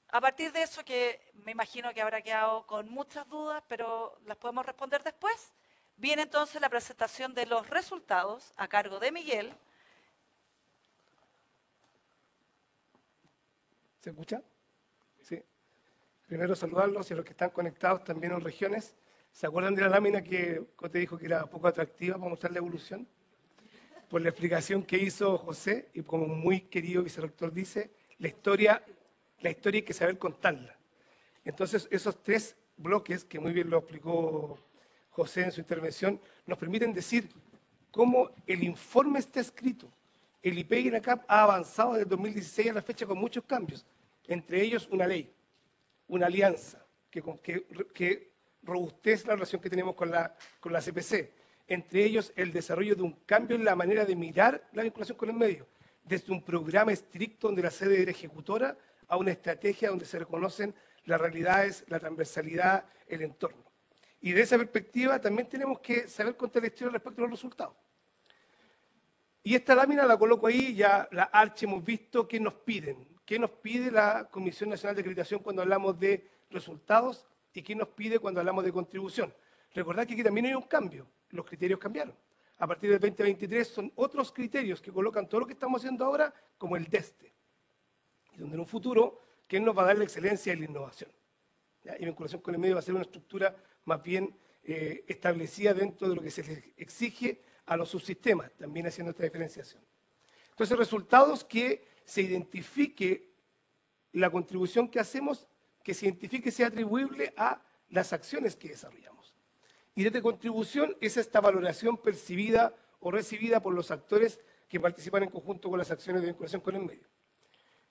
a partir de eso, que me imagino que habrá quedado con muchas dudas, pero las podemos responder después, Viene entonces la presentación de los resultados a cargo de Miguel. ¿Se escucha? Sí. Primero saludarlos y a los que están conectados también en regiones. ¿Se acuerdan de la lámina que te dijo que era poco atractiva para mostrar la evolución? Por la explicación que hizo José y como muy querido vicerrector dice, la historia, la historia hay que saber contarla. Entonces, esos tres bloques, que muy bien lo explicó José en su intervención, nos permiten decir cómo el informe está escrito. El IPEI ACAP ha avanzado desde 2016 a la fecha con muchos cambios, entre ellos una ley, una alianza que, que, que robustece la relación que tenemos con la, con la CPC, entre ellos el desarrollo de un cambio en la manera de mirar la vinculación con el medio, desde un programa estricto donde la sede era ejecutora a una estrategia donde se reconocen las realidades, la transversalidad, el entorno. Y de esa perspectiva también tenemos que saber historia respecto a los resultados. Y esta lámina la coloco ahí, ya la archi hemos visto qué nos piden, qué nos pide la Comisión Nacional de Acreditación cuando hablamos de resultados y qué nos pide cuando hablamos de contribución. Recordad que aquí también hay un cambio, los criterios cambiaron. A partir del 2023 son otros criterios que colocan todo lo que estamos haciendo ahora como el DESTE. Y donde en un futuro, ¿qué nos va a dar la excelencia y la innovación? Y vinculación con el medio va a ser una estructura más bien eh, establecida dentro de lo que se les exige a los subsistemas, también haciendo esta diferenciación. Entonces, resultados que se identifique la contribución que hacemos, que se identifique sea atribuible a las acciones que desarrollamos. Y desde contribución es esta valoración percibida o recibida por los actores que participan en conjunto con las acciones de vinculación con el medio.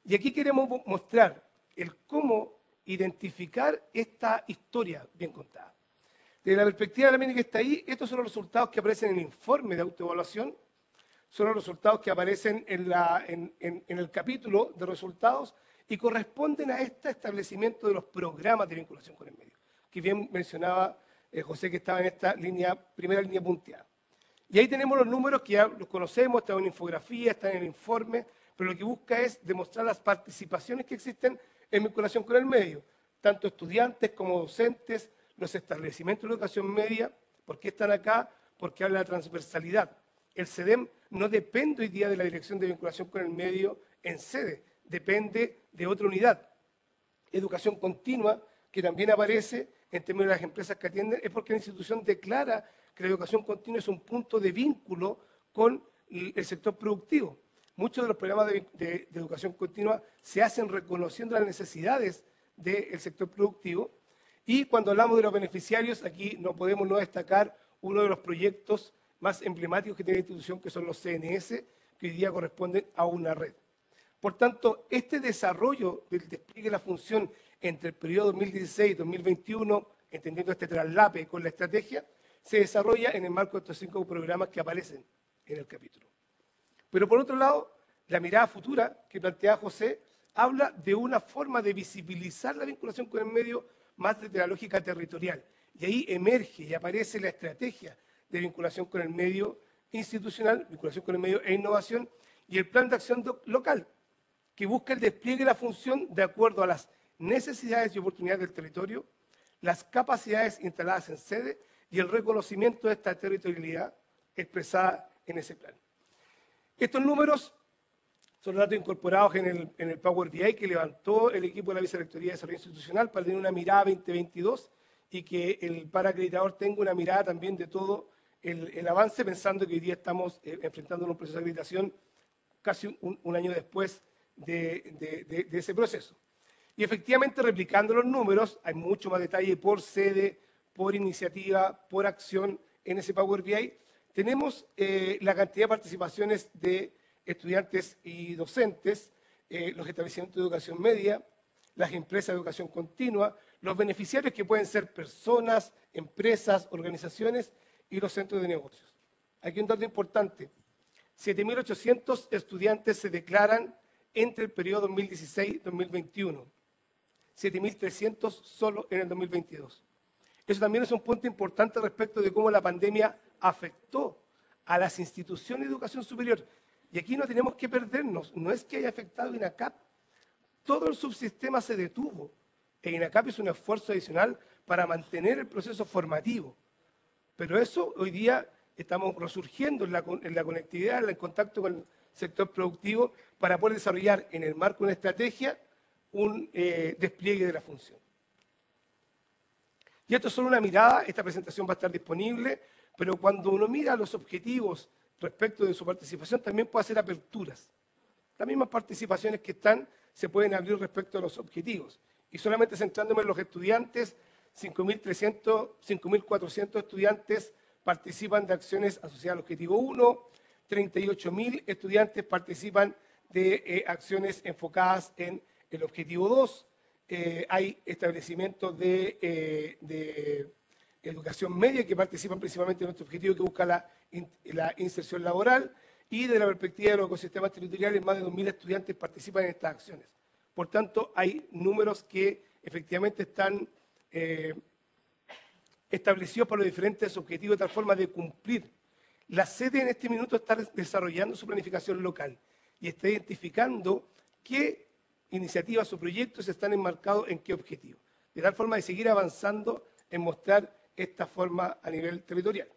Y aquí queremos mostrar el cómo identificar esta historia bien contada. Desde la perspectiva de la que está ahí, estos son los resultados que aparecen en el informe de autoevaluación, son los resultados que aparecen en, el capítulo de resultados y corresponden a este establecimiento de los programas de vinculación con el medio, que bien mencionaba eh, José que estaba en esta primera línea punteada. Y ahí tenemos los números que ya los conocemos, están en infografía, están en el informe, pero lo que busca es demostrar las participaciones que existen en vinculación con el medio, tanto estudiantes como docentes, los establecimientos de educación media, ¿por qué están acá? Porque habla de transversalidad. El CEDEM no depende hoy día de la Dirección de Vinculación con el Medio en sede, depende de otra unidad. Educación continua, que también aparece en términos de las empresas que atienden, es porque la institución declara que la educación continua es un punto de vínculo con el sector productivo. Muchos de los programas de, educación continua se hacen reconociendo las necesidades del sector productivo y cuando hablamos de los beneficiarios, aquí no podemos no destacar uno de los proyectos más emblemáticos que tiene la institución, que son los CNS, que hoy día corresponden a una red. Por tanto, este desarrollo del despliegue de la función entre el periodo 2016 y 2021, entendiendo este traslape con la estrategia, se desarrolla en el marco de estos cinco programas que aparecen en el capítulo. Pero por otro lado, la mirada futura que plantea José habla de una forma de visibilizar la vinculación con el medio más desde la lógica territorial. Y ahí emerge y aparece la estrategia de vinculación con el medio institucional, vinculación con el medio e innovación, y el plan de acción local, que busca el despliegue de la función de acuerdo a las necesidades y oportunidades del territorio, las capacidades instaladas en sede y el reconocimiento de esta territorialidad expresada en ese plan. Estos números son datos incorporados en el, Power BI que levantó el equipo de la Vicerrectoría de Desarrollo Institucional para tener una mirada 2022 y que el paracreditador tenga una mirada también de todo el, avance, pensando que hoy día estamos eh, enfrentando un proceso de acreditación casi un, año después de, de, ese proceso. Y efectivamente, replicando los números, hay mucho más detalle por sede, por iniciativa, por acción en ese Power BI. Tenemos eh, la cantidad de participaciones de estudiantes y docentes, eh, los establecimientos de educación media, las empresas de educación continua, los beneficiarios que pueden ser personas, empresas, organizaciones y los centros de negocios. Aquí un dato importante. 7.800 estudiantes se declaran entre el periodo 2016-2021. 7.300 solo en el 2022. Eso también es un punto importante respecto de cómo la pandemia afectó a las instituciones de educación superior. Y aquí no tenemos que perdernos. No es que haya afectado INACAP. Todo el subsistema se detuvo. E INACAP es un esfuerzo adicional para mantener el proceso formativo. Pero eso hoy día estamos resurgiendo en la, en la conectividad, en el contacto con el sector productivo, para poder desarrollar en el marco de una estrategia un eh, despliegue de la función. Y esto es solo una mirada, esta presentación va a estar disponible, pero cuando uno mira los objetivos respecto de su participación, también puede hacer aperturas. Las mismas participaciones que están se pueden abrir respecto a los objetivos. Y solamente centrándome en los estudiantes, 5.300, 5.400 estudiantes participan de acciones asociadas al objetivo 1, 38.000 estudiantes participan de eh, acciones enfocadas en el objetivo 2. Eh, hay establecimientos de, eh, de, educación media que participan principalmente en nuestro objetivo que busca la, la, inserción laboral y de la perspectiva de los ecosistemas territoriales, más de 2.000 estudiantes participan en estas acciones. Por tanto, hay números que efectivamente están eh, establecidos para los diferentes objetivos de tal forma de cumplir. La sede en este minuto está desarrollando su planificación local y está identificando qué iniciativas o proyectos están enmarcados en qué objetivo, de tal forma de seguir avanzando en mostrar esta forma a nivel territorial.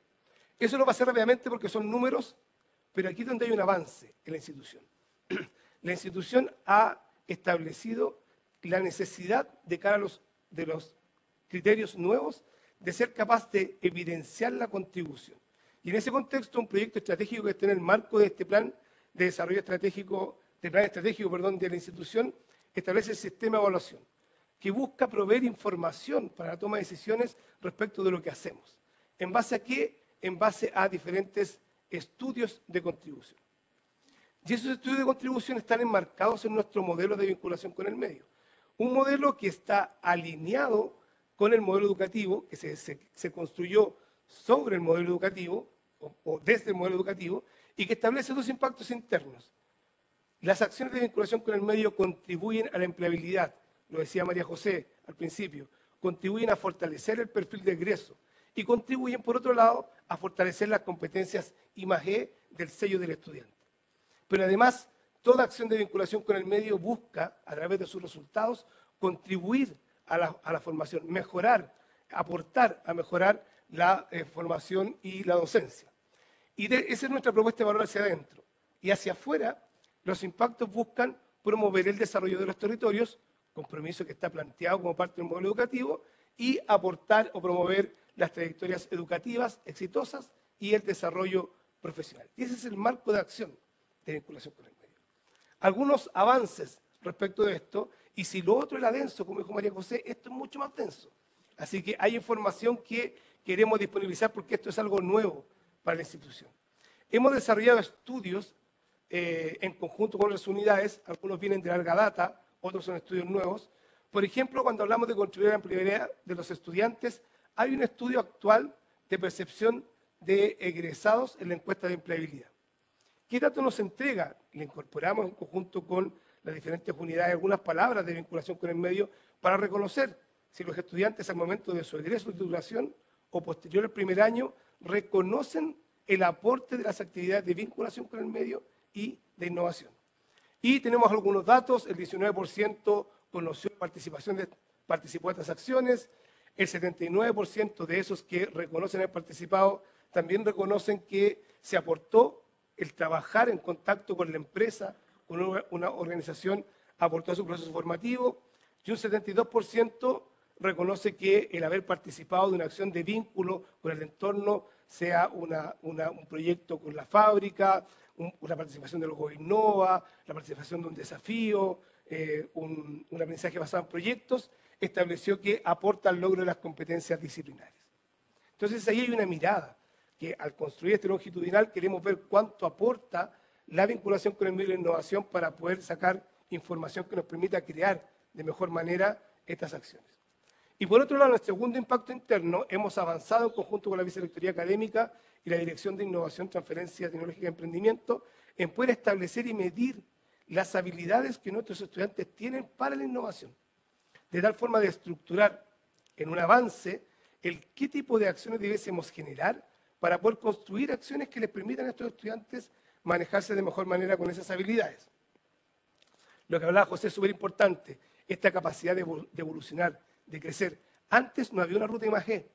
Eso lo va a hacer rápidamente porque son números, pero aquí es donde hay un avance en la institución. La institución ha establecido la necesidad de cara a los, de los criterios nuevos de ser capaz de evidenciar la contribución. Y en ese contexto, un proyecto estratégico que está en el marco de este plan de desarrollo estratégico del plan estratégico perdón, de la institución establece el sistema de evaluación, que busca proveer información para la toma de decisiones respecto de lo que hacemos. ¿En base a qué? En base a diferentes estudios de contribución. Y esos estudios de contribución están enmarcados en nuestro modelo de vinculación con el medio. Un modelo que está alineado con el modelo educativo, que se, se, construyó sobre el modelo educativo o, o desde el modelo educativo, y que establece dos impactos internos. Las acciones de vinculación con el medio contribuyen a la empleabilidad, lo decía María José al principio, contribuyen a fortalecer el perfil de egreso y contribuyen, por otro lado, a fortalecer las competencias I+E del sello del estudiante. Pero además, toda acción de vinculación con el medio busca, a través de sus resultados, contribuir a la, formación, mejorar, aportar a mejorar la eh, formación y la docencia. Y esa es nuestra propuesta de valor hacia adentro. Y hacia afuera, los impactos buscan promover el desarrollo de los territorios, compromiso que está planteado como parte del modelo educativo, y aportar o promover las trayectorias educativas exitosas y el desarrollo profesional. Y ese es el marco de acción de vinculación con el medio. Algunos avances respecto de esto, y si lo otro era denso, como dijo María José, esto es mucho más denso. Así que hay información que queremos disponibilizar porque esto es algo nuevo para la institución. Hemos desarrollado estudios eh, en conjunto con otras unidades, algunos vienen de larga data, otros son estudios nuevos. Por ejemplo, cuando hablamos de contribuir a la empleabilidad de los estudiantes, hay un estudio actual de percepción de egresados en la encuesta de empleabilidad. ¿Qué dato nos entrega? Le incorporamos en conjunto con las diferentes unidades algunas palabras de vinculación con el medio para reconocer si los estudiantes al momento de su egreso de titulación o posterior al primer año reconocen el aporte de las actividades de vinculación con el medio y de innovación. Y tenemos algunos datos, el 19% conoció participación de, participó de estas acciones, el 79% de esos que reconocen haber participado también reconocen que se aportó el trabajar en contacto con la empresa, con una organización, aportó a su proceso formativo, y un 72% reconoce que el haber participado de una acción de vínculo con el entorno, sea un proyecto con la fábrica, una participación de los Innova, la participación de un desafío, eh, un, un, aprendizaje basado en proyectos, estableció que aporta al logro de las competencias disciplinarias. Entonces ahí hay una mirada que al construir este longitudinal queremos ver cuánto aporta la vinculación con el medio de innovación para poder sacar información que nos permita crear de mejor manera estas acciones. Y por otro lado, en el segundo impacto interno, hemos avanzado en conjunto con la Vicerrectoría Académica y la Dirección de Innovación, Transferencia Tecnológica y Emprendimiento en poder establecer y medir las habilidades que nuestros estudiantes tienen para la innovación, de tal forma de estructurar en un avance el qué tipo de acciones debiésemos generar para poder construir acciones que les permitan a estos estudiantes manejarse de mejor manera con esas habilidades. Lo que hablaba José es súper importante, esta capacidad de evolucionar, de crecer. Antes no había una ruta imagen.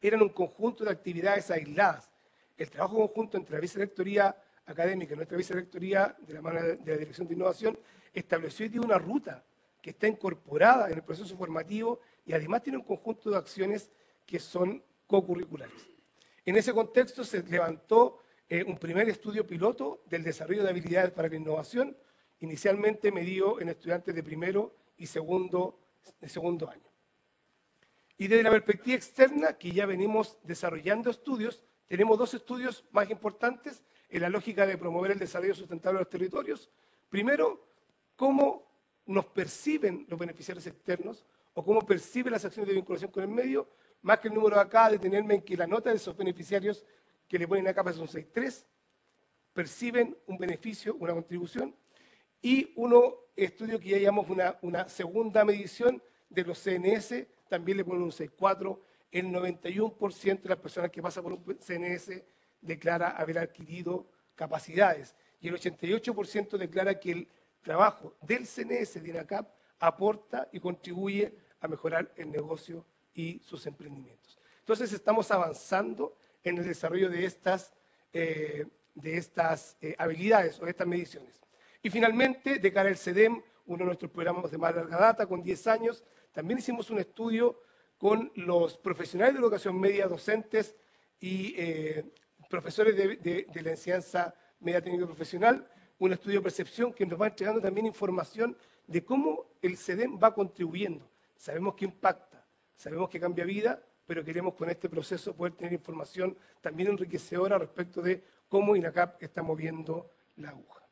eran un conjunto de actividades aisladas. El trabajo conjunto entre la vicerrectoría académica y nuestra vicerrectoría de la mano de la Dirección de Innovación estableció y una ruta que está incorporada en el proceso formativo y además tiene un conjunto de acciones que son co-curriculares. En ese contexto se levantó eh, un primer estudio piloto del desarrollo de habilidades para la innovación, inicialmente medido en estudiantes de primero y segundo, de segundo año. Y desde la perspectiva externa, que ya venimos desarrollando estudios, tenemos dos estudios más importantes en la lógica de promover el desarrollo sustentable de los territorios. Primero, cómo nos perciben los beneficiarios externos o cómo perciben las acciones de vinculación con el medio, más que el número de acá, detenerme en que la nota de esos beneficiarios que le ponen acá son 6.3, perciben un beneficio, una contribución, y uno estudio que ya llamamos una, una segunda medición de los CNS, también le ponen un 6.4, el 91% de las personas que pasan por un CNS declara haber adquirido capacidades y el 88% declara que el trabajo del CNS de INACAP aporta y contribuye a mejorar el negocio y sus emprendimientos. Entonces estamos avanzando en el desarrollo de estas, eh, de estas eh, habilidades o de estas mediciones. Y finalmente, de cara al CEDEM, uno de nuestros programas de más larga data, con 10 años, también hicimos un estudio con los profesionales de educación media, docentes y eh, profesores de, la enseñanza media técnica profesional, un estudio de percepción que nos va entregando también información de cómo el CEDEM va contribuyendo. Sabemos que impacta, sabemos que cambia vida, pero queremos con este proceso poder tener información también enriquecedora respecto de cómo INACAP está moviendo la aguja.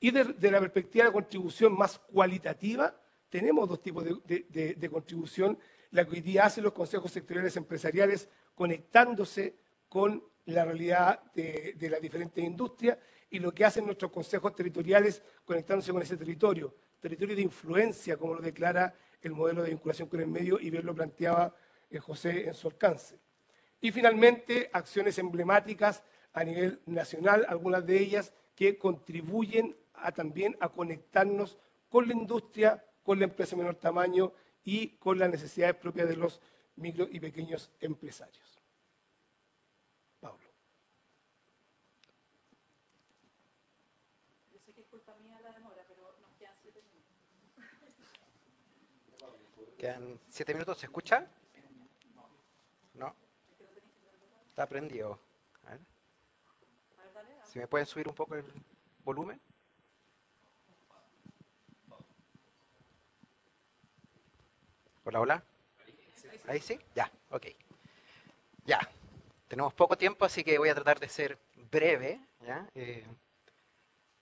Y de, la perspectiva de contribución más cualitativa, tenemos dos tipos de, contribución, la que hoy día hacen los consejos sectoriales empresariales conectándose con la realidad de, las diferentes industrias y lo que hacen nuestros consejos territoriales conectándose con ese territorio, territorio de influencia, como lo declara el modelo de vinculación con el medio y bien lo planteaba eh, José en su alcance. Y finalmente, acciones emblemáticas a nivel nacional, algunas de ellas que contribuyen también a conectarnos con la industria, con la empresa de menor tamaño y con las necesidades propias de los micro y pequeños empresarios. Pablo. Yo sé que es culpa mía la demora, pero nos quedan siete minutos. Quedan siete minutos, ¿se escucha? No. Está prendido. A ver. Si me pueden subir un poco el volumen. Hola, hola. Ahí sí, ya, ok. Ya, tenemos poco tiempo, así que voy a tratar de ser breve, ¿ya? Eh,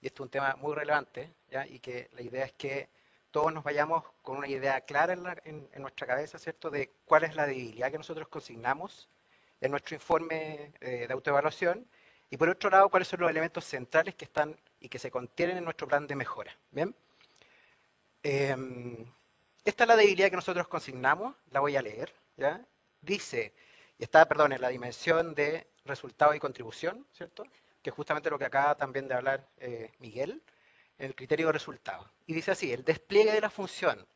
y esto es un tema muy relevante, ¿ya? Y que la idea es que todos nos vayamos con una idea clara en, nuestra cabeza, ¿cierto?, de cuál es la debilidad que nosotros consignamos en nuestro informe eh, de autoevaluación y por otro lado, cuáles son los elementos centrales que están y que se contienen en nuestro plan de mejora. ¿Bien? Em, esta es la debilidad que nosotros consignamos, la voy a leer. Dice, y está, perdón, en la dimensión de resultado y contribución, ¿cierto? Que es justamente lo que acaba también de hablar eh, Miguel, el criterio de resultado. Y dice así, el despliegue de la función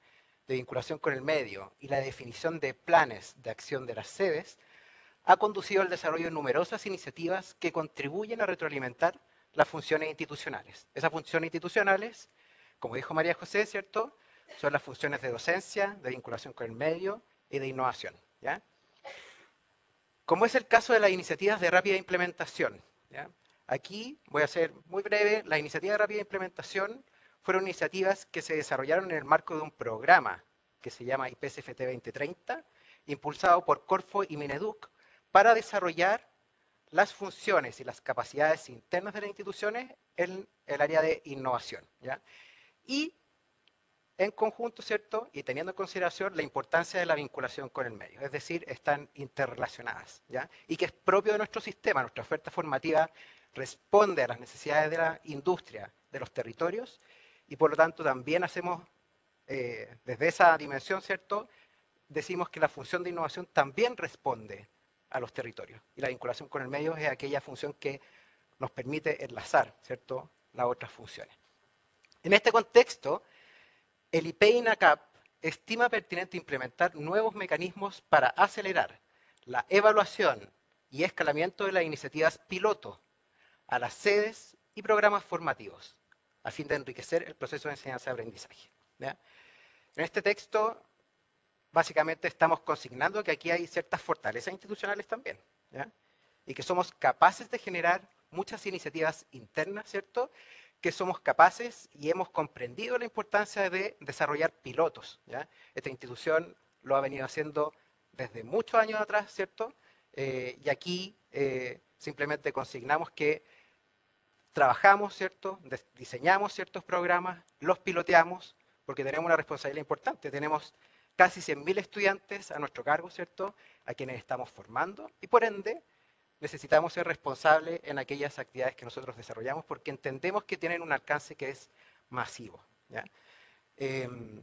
de vinculación con el medio y la definición de planes de acción de las sedes ha conducido al desarrollo de numerosas iniciativas que contribuyen a retroalimentar las funciones institucionales. Esas funciones institucionales, como dijo María José, ¿cierto? Son las funciones de docencia, de vinculación con el medio y de innovación. ¿ya? Como es el caso de las iniciativas de rápida implementación. Aquí voy a ser muy breve. Las iniciativas de rápida implementación fueron iniciativas que se desarrollaron en el marco de un programa que se llama IPSFT 2030, impulsado por Corfo y Mineduc, para desarrollar las funciones y las capacidades internas de las instituciones en el área de innovación. ¿ya? Y en conjunto, ¿cierto? Y teniendo en consideración la importancia de la vinculación con el medio, es decir, están interrelacionadas, ¿ya? Y que es propio de nuestro sistema, nuestra oferta formativa responde a las necesidades de la industria, de los territorios, y por lo tanto también hacemos, eh, desde esa dimensión, ¿cierto? Decimos que la función de innovación también responde a los territorios, y la vinculación con el medio es aquella función que nos permite enlazar, ¿cierto?, las otras funciones. En este contexto, el IPINACAP estima pertinente implementar nuevos mecanismos para acelerar la evaluación y escalamiento de las iniciativas piloto a las sedes y programas formativos, a fin de enriquecer el proceso de enseñanza-aprendizaje. En este texto, básicamente estamos consignando que aquí hay ciertas fortalezas institucionales también, y que somos capaces de generar muchas iniciativas internas, ¿cierto?, que somos capaces y hemos comprendido la importancia de desarrollar pilotos. Esta institución lo ha venido haciendo desde muchos años atrás, ¿cierto? Eh, y aquí eh, simplemente consignamos que trabajamos, ¿cierto? diseñamos ciertos programas, los piloteamos, porque tenemos una responsabilidad importante. Tenemos casi 100.000 estudiantes a nuestro cargo, ¿cierto? A quienes estamos formando y por ende necesitamos ser responsables en aquellas actividades que nosotros desarrollamos porque entendemos que tienen un alcance que es masivo. Em,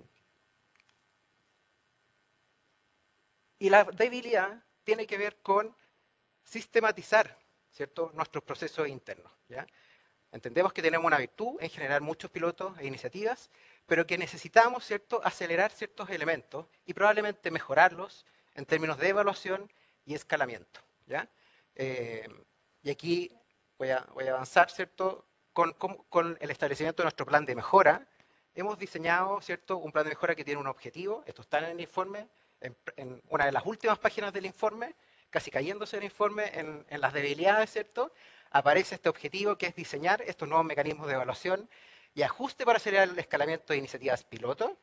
y la debilidad tiene que ver con sistematizar ¿cierto? nuestros procesos internos. Entendemos que tenemos una virtud en generar muchos pilotos e iniciativas, pero que necesitamos ¿cierto? acelerar ciertos elementos y probablemente mejorarlos en términos de evaluación y escalamiento. Eh, y aquí voy a, avanzar, ¿cierto? Con, el establecimiento de nuestro plan de mejora, hemos diseñado, ¿cierto? Un plan de mejora que tiene un objetivo, esto está en el informe, en, una de las últimas páginas del informe, casi cayéndose el informe en, en las debilidades, ¿cierto? Aparece este objetivo que es diseñar estos nuevos mecanismos de evaluación y ajuste para acelerar el escalamiento de iniciativas piloto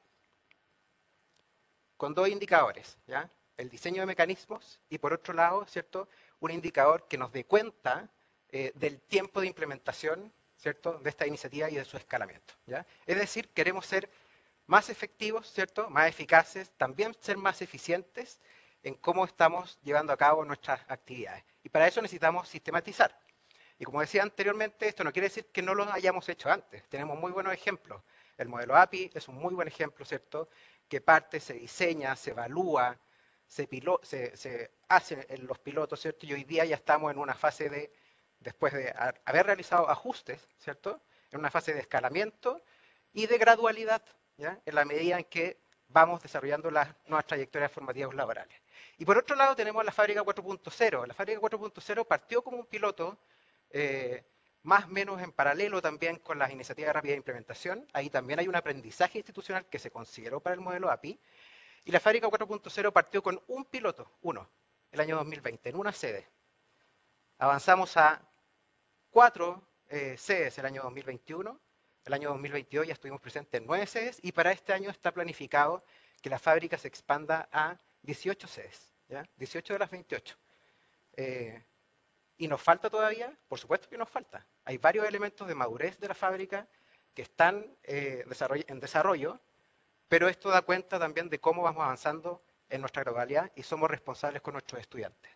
con dos indicadores, ¿ya? El diseño de mecanismos y por otro lado, ¿cierto? Un indicador que nos dé cuenta eh, del tiempo de implementación ¿cierto? de esta iniciativa y de su escalamiento. ¿ya? Es decir, queremos ser más efectivos, ¿cierto? más eficaces, también ser más eficientes en cómo estamos llevando a cabo nuestras actividades. Y para eso necesitamos sistematizar. Y como decía anteriormente, esto no quiere decir que no lo hayamos hecho antes. Tenemos muy buenos ejemplos. El modelo API es un muy buen ejemplo, ¿cierto? Que parte, se diseña, se evalúa, se, se, hacen en los pilotos, ¿cierto? Y hoy día ya estamos en una fase de, después de haber realizado ajustes, ¿cierto? En una fase de escalamiento y de gradualidad, ¿ya? En la medida en que vamos desarrollando las nuevas trayectorias formativas laborales. Y por otro lado tenemos la fábrica 4.0. La fábrica 4.0 partió como un piloto, eh, más o menos en paralelo también con las iniciativas de rápida implementación. Ahí también hay un aprendizaje institucional que se consideró para el modelo API. Y la fábrica 4.0 partió con un piloto, uno, el año 2020, en una sede. Avanzamos a cuatro eh, sedes el año 2021. El año 2022 ya estuvimos presentes en nueve sedes y para este año está planificado que la fábrica se expanda a 18 sedes, ¿ya? 18 de las 28. Eh, ¿Y nos falta todavía? Por supuesto que nos falta. Hay varios elementos de madurez de la fábrica que están eh, en desarrollo pero esto da cuenta también de cómo vamos avanzando en nuestra gradualidad y somos responsables con nuestros estudiantes.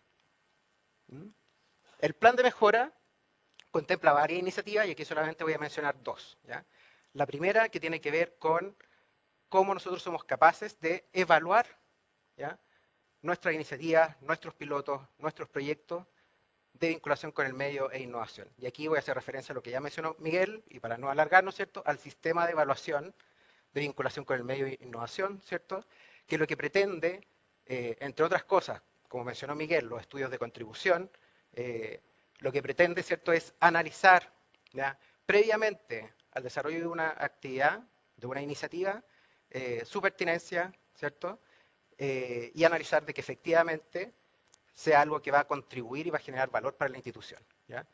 ¿Mm? El plan de mejora contempla varias iniciativas y aquí solamente voy a mencionar dos. La primera que tiene que ver con cómo nosotros somos capaces de evaluar nuestras iniciativas, nuestros pilotos, nuestros proyectos de vinculación con el medio e innovación. Y aquí voy a hacer referencia a lo que ya mencionó Miguel, y para no alargarnos, ¿cierto?, al sistema de evaluación de vinculación con el medio e innovación, ¿cierto? Que lo que pretende, eh, entre otras cosas, como mencionó Miguel, los estudios de contribución, eh, lo que pretende, ¿cierto?, es analizar previamente al desarrollo de una actividad, de una iniciativa, eh, su pertinencia, ¿cierto? y analizar de que efectivamente sea algo que va a contribuir y va a generar valor para la institución. ¿ya?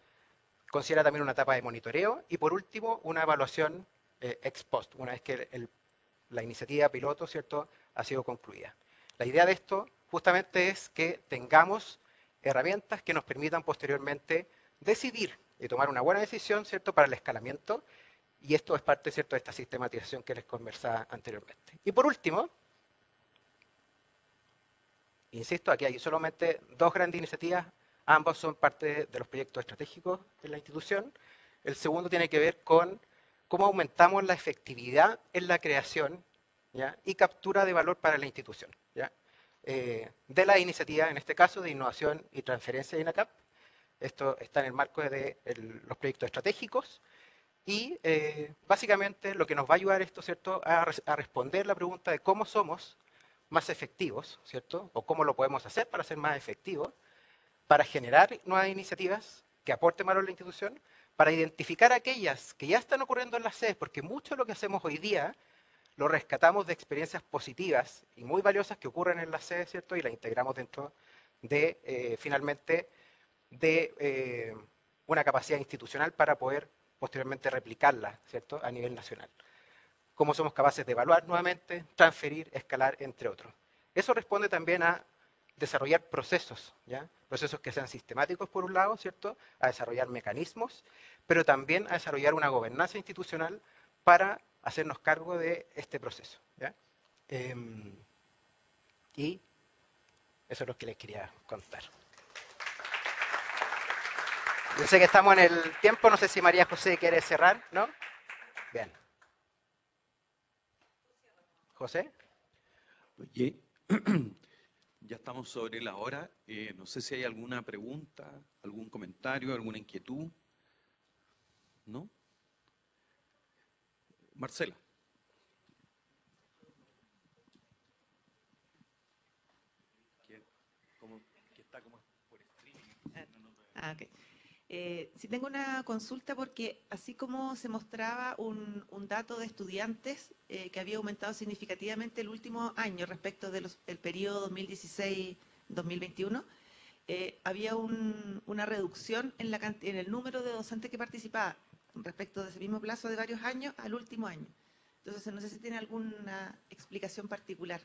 Considera también una etapa de monitoreo y, por último, una evaluación eh, ex post, una vez que la iniciativa piloto ¿cierto? ha sido concluida. La idea de esto justamente es que tengamos herramientas que nos permitan posteriormente decidir y tomar una buena decisión ¿cierto? para el escalamiento y esto es parte ¿cierto? de esta sistematización que les conversaba anteriormente. Y por último, insisto, aquí hay solamente dos grandes iniciativas, ambos son parte de los proyectos estratégicos de la institución. El segundo tiene que ver con cómo aumentamos la efectividad en la creación y captura de valor para la institución. Eh, de la iniciativa, en este caso, de innovación y transferencia de INACAP. Esto está en el marco de los proyectos estratégicos. Y eh, básicamente lo que nos va a ayudar esto, ¿cierto?, a, a responder la pregunta de cómo somos más efectivos, ¿cierto? O cómo lo podemos hacer para ser más efectivos, para generar nuevas iniciativas que aporten valor a la institución, para identificar aquellas que ya están ocurriendo en las sedes, porque mucho de lo que hacemos hoy día lo rescatamos de experiencias positivas y muy valiosas que ocurren en las sedes, ¿cierto? Y las integramos dentro de, eh, finalmente, de eh, una capacidad institucional para poder posteriormente replicarla, ¿cierto? A nivel nacional. Cómo somos capaces de evaluar nuevamente, transferir, escalar, entre otros. Eso responde también a desarrollar procesos. Procesos que sean sistemáticos por un lado, ¿cierto? A desarrollar mecanismos, pero también a desarrollar una gobernanza institucional para hacernos cargo de este proceso. Em, y eso es lo que les quería contar. Yo sé que estamos en el tiempo, no sé si María José quiere cerrar, ¿no? Bien. José. Oye, ya estamos sobre la hora. eh, no sé si hay alguna pregunta, algún comentario, alguna inquietud. ¿No? Marcela. Que está como por streaming. Ah, ok. Eh, sí tengo una consulta porque así como se mostraba un, dato de estudiantes eh, que había aumentado significativamente el último año respecto del periodo 2016-2021, eh, había un- una reducción en, la, en el número de docentes que participaban respecto de ese mismo plazo de varios años al último año. Entonces, no sé si tiene alguna explicación particular.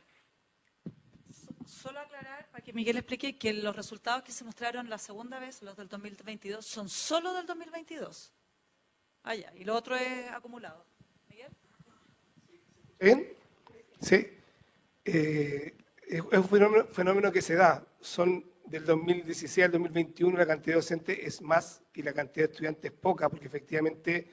Solo aclarar, para que Miguel explique, que los resultados que se mostraron la segunda vez, los del 2022, son solo del 2022. Ah. Y lo otro es acumulado. Miguel. ¿Bien? Sí. Eh, es un fenómeno, que se da. Son del 2016 al 2021 la cantidad de docentes es más y la cantidad de estudiantes es poca, porque efectivamente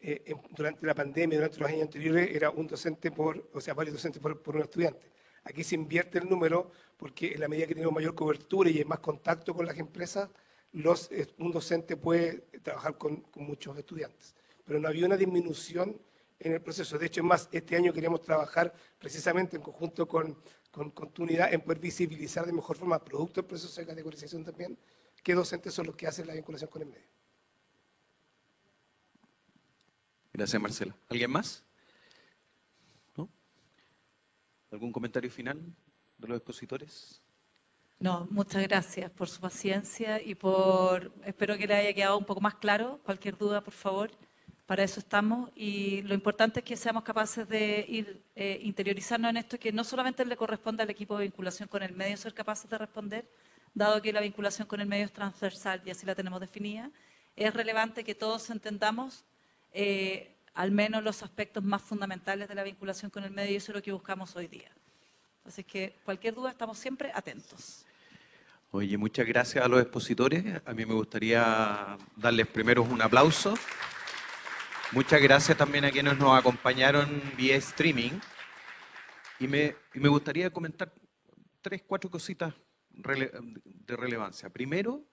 eh, durante la pandemia, durante los años anteriores, era un docente por, o sea, varios docentes por un estudiante. Aquí se invierte el número porque en la medida que tenemos mayor cobertura y más contacto con las empresas, los, eh, un docente puede trabajar con, muchos estudiantes. Pero no había una disminución en el proceso. De hecho, es más, este año queríamos trabajar precisamente en conjunto con, con, con tu unidad en poder visibilizar de mejor forma, producto del proceso de categorización también, qué docentes son los que hacen la vinculación con el medio. Gracias, Marcela. ¿Alguien más? ¿No? ¿Algún comentario final de los expositores? No, muchas gracias por su paciencia y por, espero que le haya quedado un poco más claro. Cualquier duda, por favor, para eso estamos. Y lo importante es que seamos capaces de ir eh, interiorizarnos en esto, que no solamente le corresponde al equipo de vinculación con el medio ser capaces de responder, dado que la vinculación con el medio es transversal y así la tenemos definida, es relevante que todos entendamos eh, al menos los aspectos más fundamentales de la vinculación con el medio y eso es lo que buscamos hoy día. Así que cualquier duda estamos siempre atentos. Oye, muchas gracias a los expositores. A mí me gustaría darles primero un aplauso. Muchas gracias también a quienes nos acompañaron vía streaming. Y me, gustaría comentar tres, cuatro cositas de relevancia. Primero,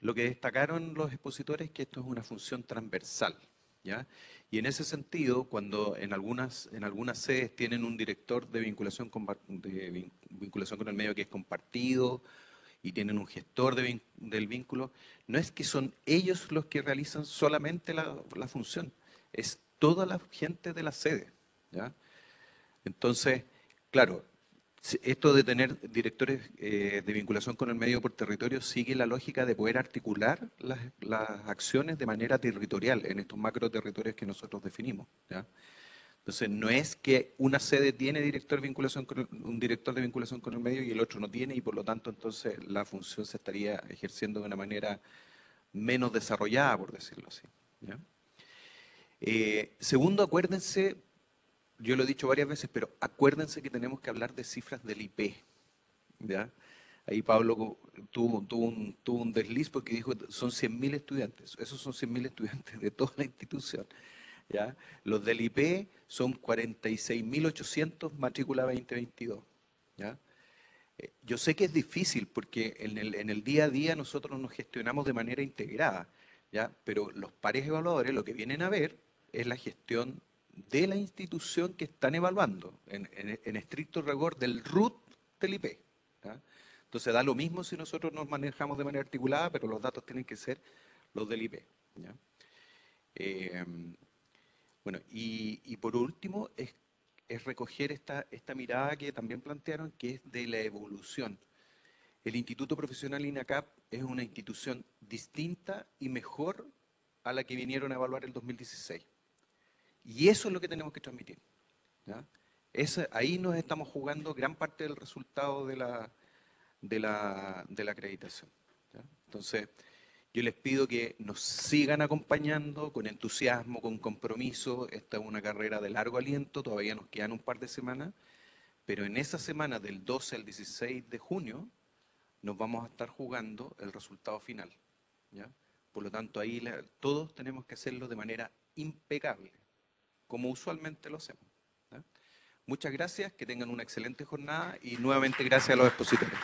lo que destacaron los expositores es que esto es una función transversal. ¿Ya? Y en ese sentido, cuando en algunas, en algunas sedes tienen un director de vinculación, con, de vin- vinculación con el medio que es compartido y tienen un gestor del vínculo, no es que son ellos los que realizan solamente la, la función, es toda la gente de la sede. ¿ya? Entonces, claro, esto de tener directores eh, de vinculación con el medio por territorio sigue la lógica de poder articular las, las acciones de manera territorial en estos macro territorios que nosotros definimos. ¿ya? Entonces, no es que una sede tiene director de vinculación con el- un director de vinculación con el medio y el otro no tiene, y por lo tanto, entonces la función se estaría ejerciendo de una manera menos desarrollada, por decirlo así. ¿ya? Eh, segundo, acuérdense, yo lo he dicho varias veces, pero acuérdense que tenemos que hablar de cifras del IP. ¿ya? Ahí Pablo tuvo un desliz porque dijo son 100.000 estudiantes. Esos son 100.000 estudiantes de toda la institución. ¿ya? Los del IP son 46.800 matrícula 2022. ¿ya? Eh, Yo sé que es difícil porque en el, en el día a día nosotros nos gestionamos de manera integrada, ¿ya? Pero los pares evaluadores lo que vienen a ver es la gestión de la institución que están evaluando, en, estricto rigor del RUT del IP. Entonces da lo mismo si nosotros nos manejamos de manera articulada, pero los datos tienen que ser los del IP. Eh, bueno, y, y por último es, es recoger esta, esta mirada que también plantearon, que es de la evolución. El Instituto Profesional INACAP es una institución distinta y mejor a la que vinieron a evaluar el 2016. Y eso es lo que tenemos que transmitir. ahí nos estamos jugando gran parte del resultado de la, acreditación. Entonces, yo les pido que nos sigan acompañando con entusiasmo, con compromiso. Esta es una carrera de largo aliento, todavía nos quedan un par de semanas, pero en esa semana del 12 al 16 de junio nos vamos a estar jugando el resultado final. Por lo tanto, ahí todos tenemos que hacerlo de manera impecable, como usualmente lo hacemos. Muchas gracias, que tengan una excelente jornada y nuevamente gracias a los expositores.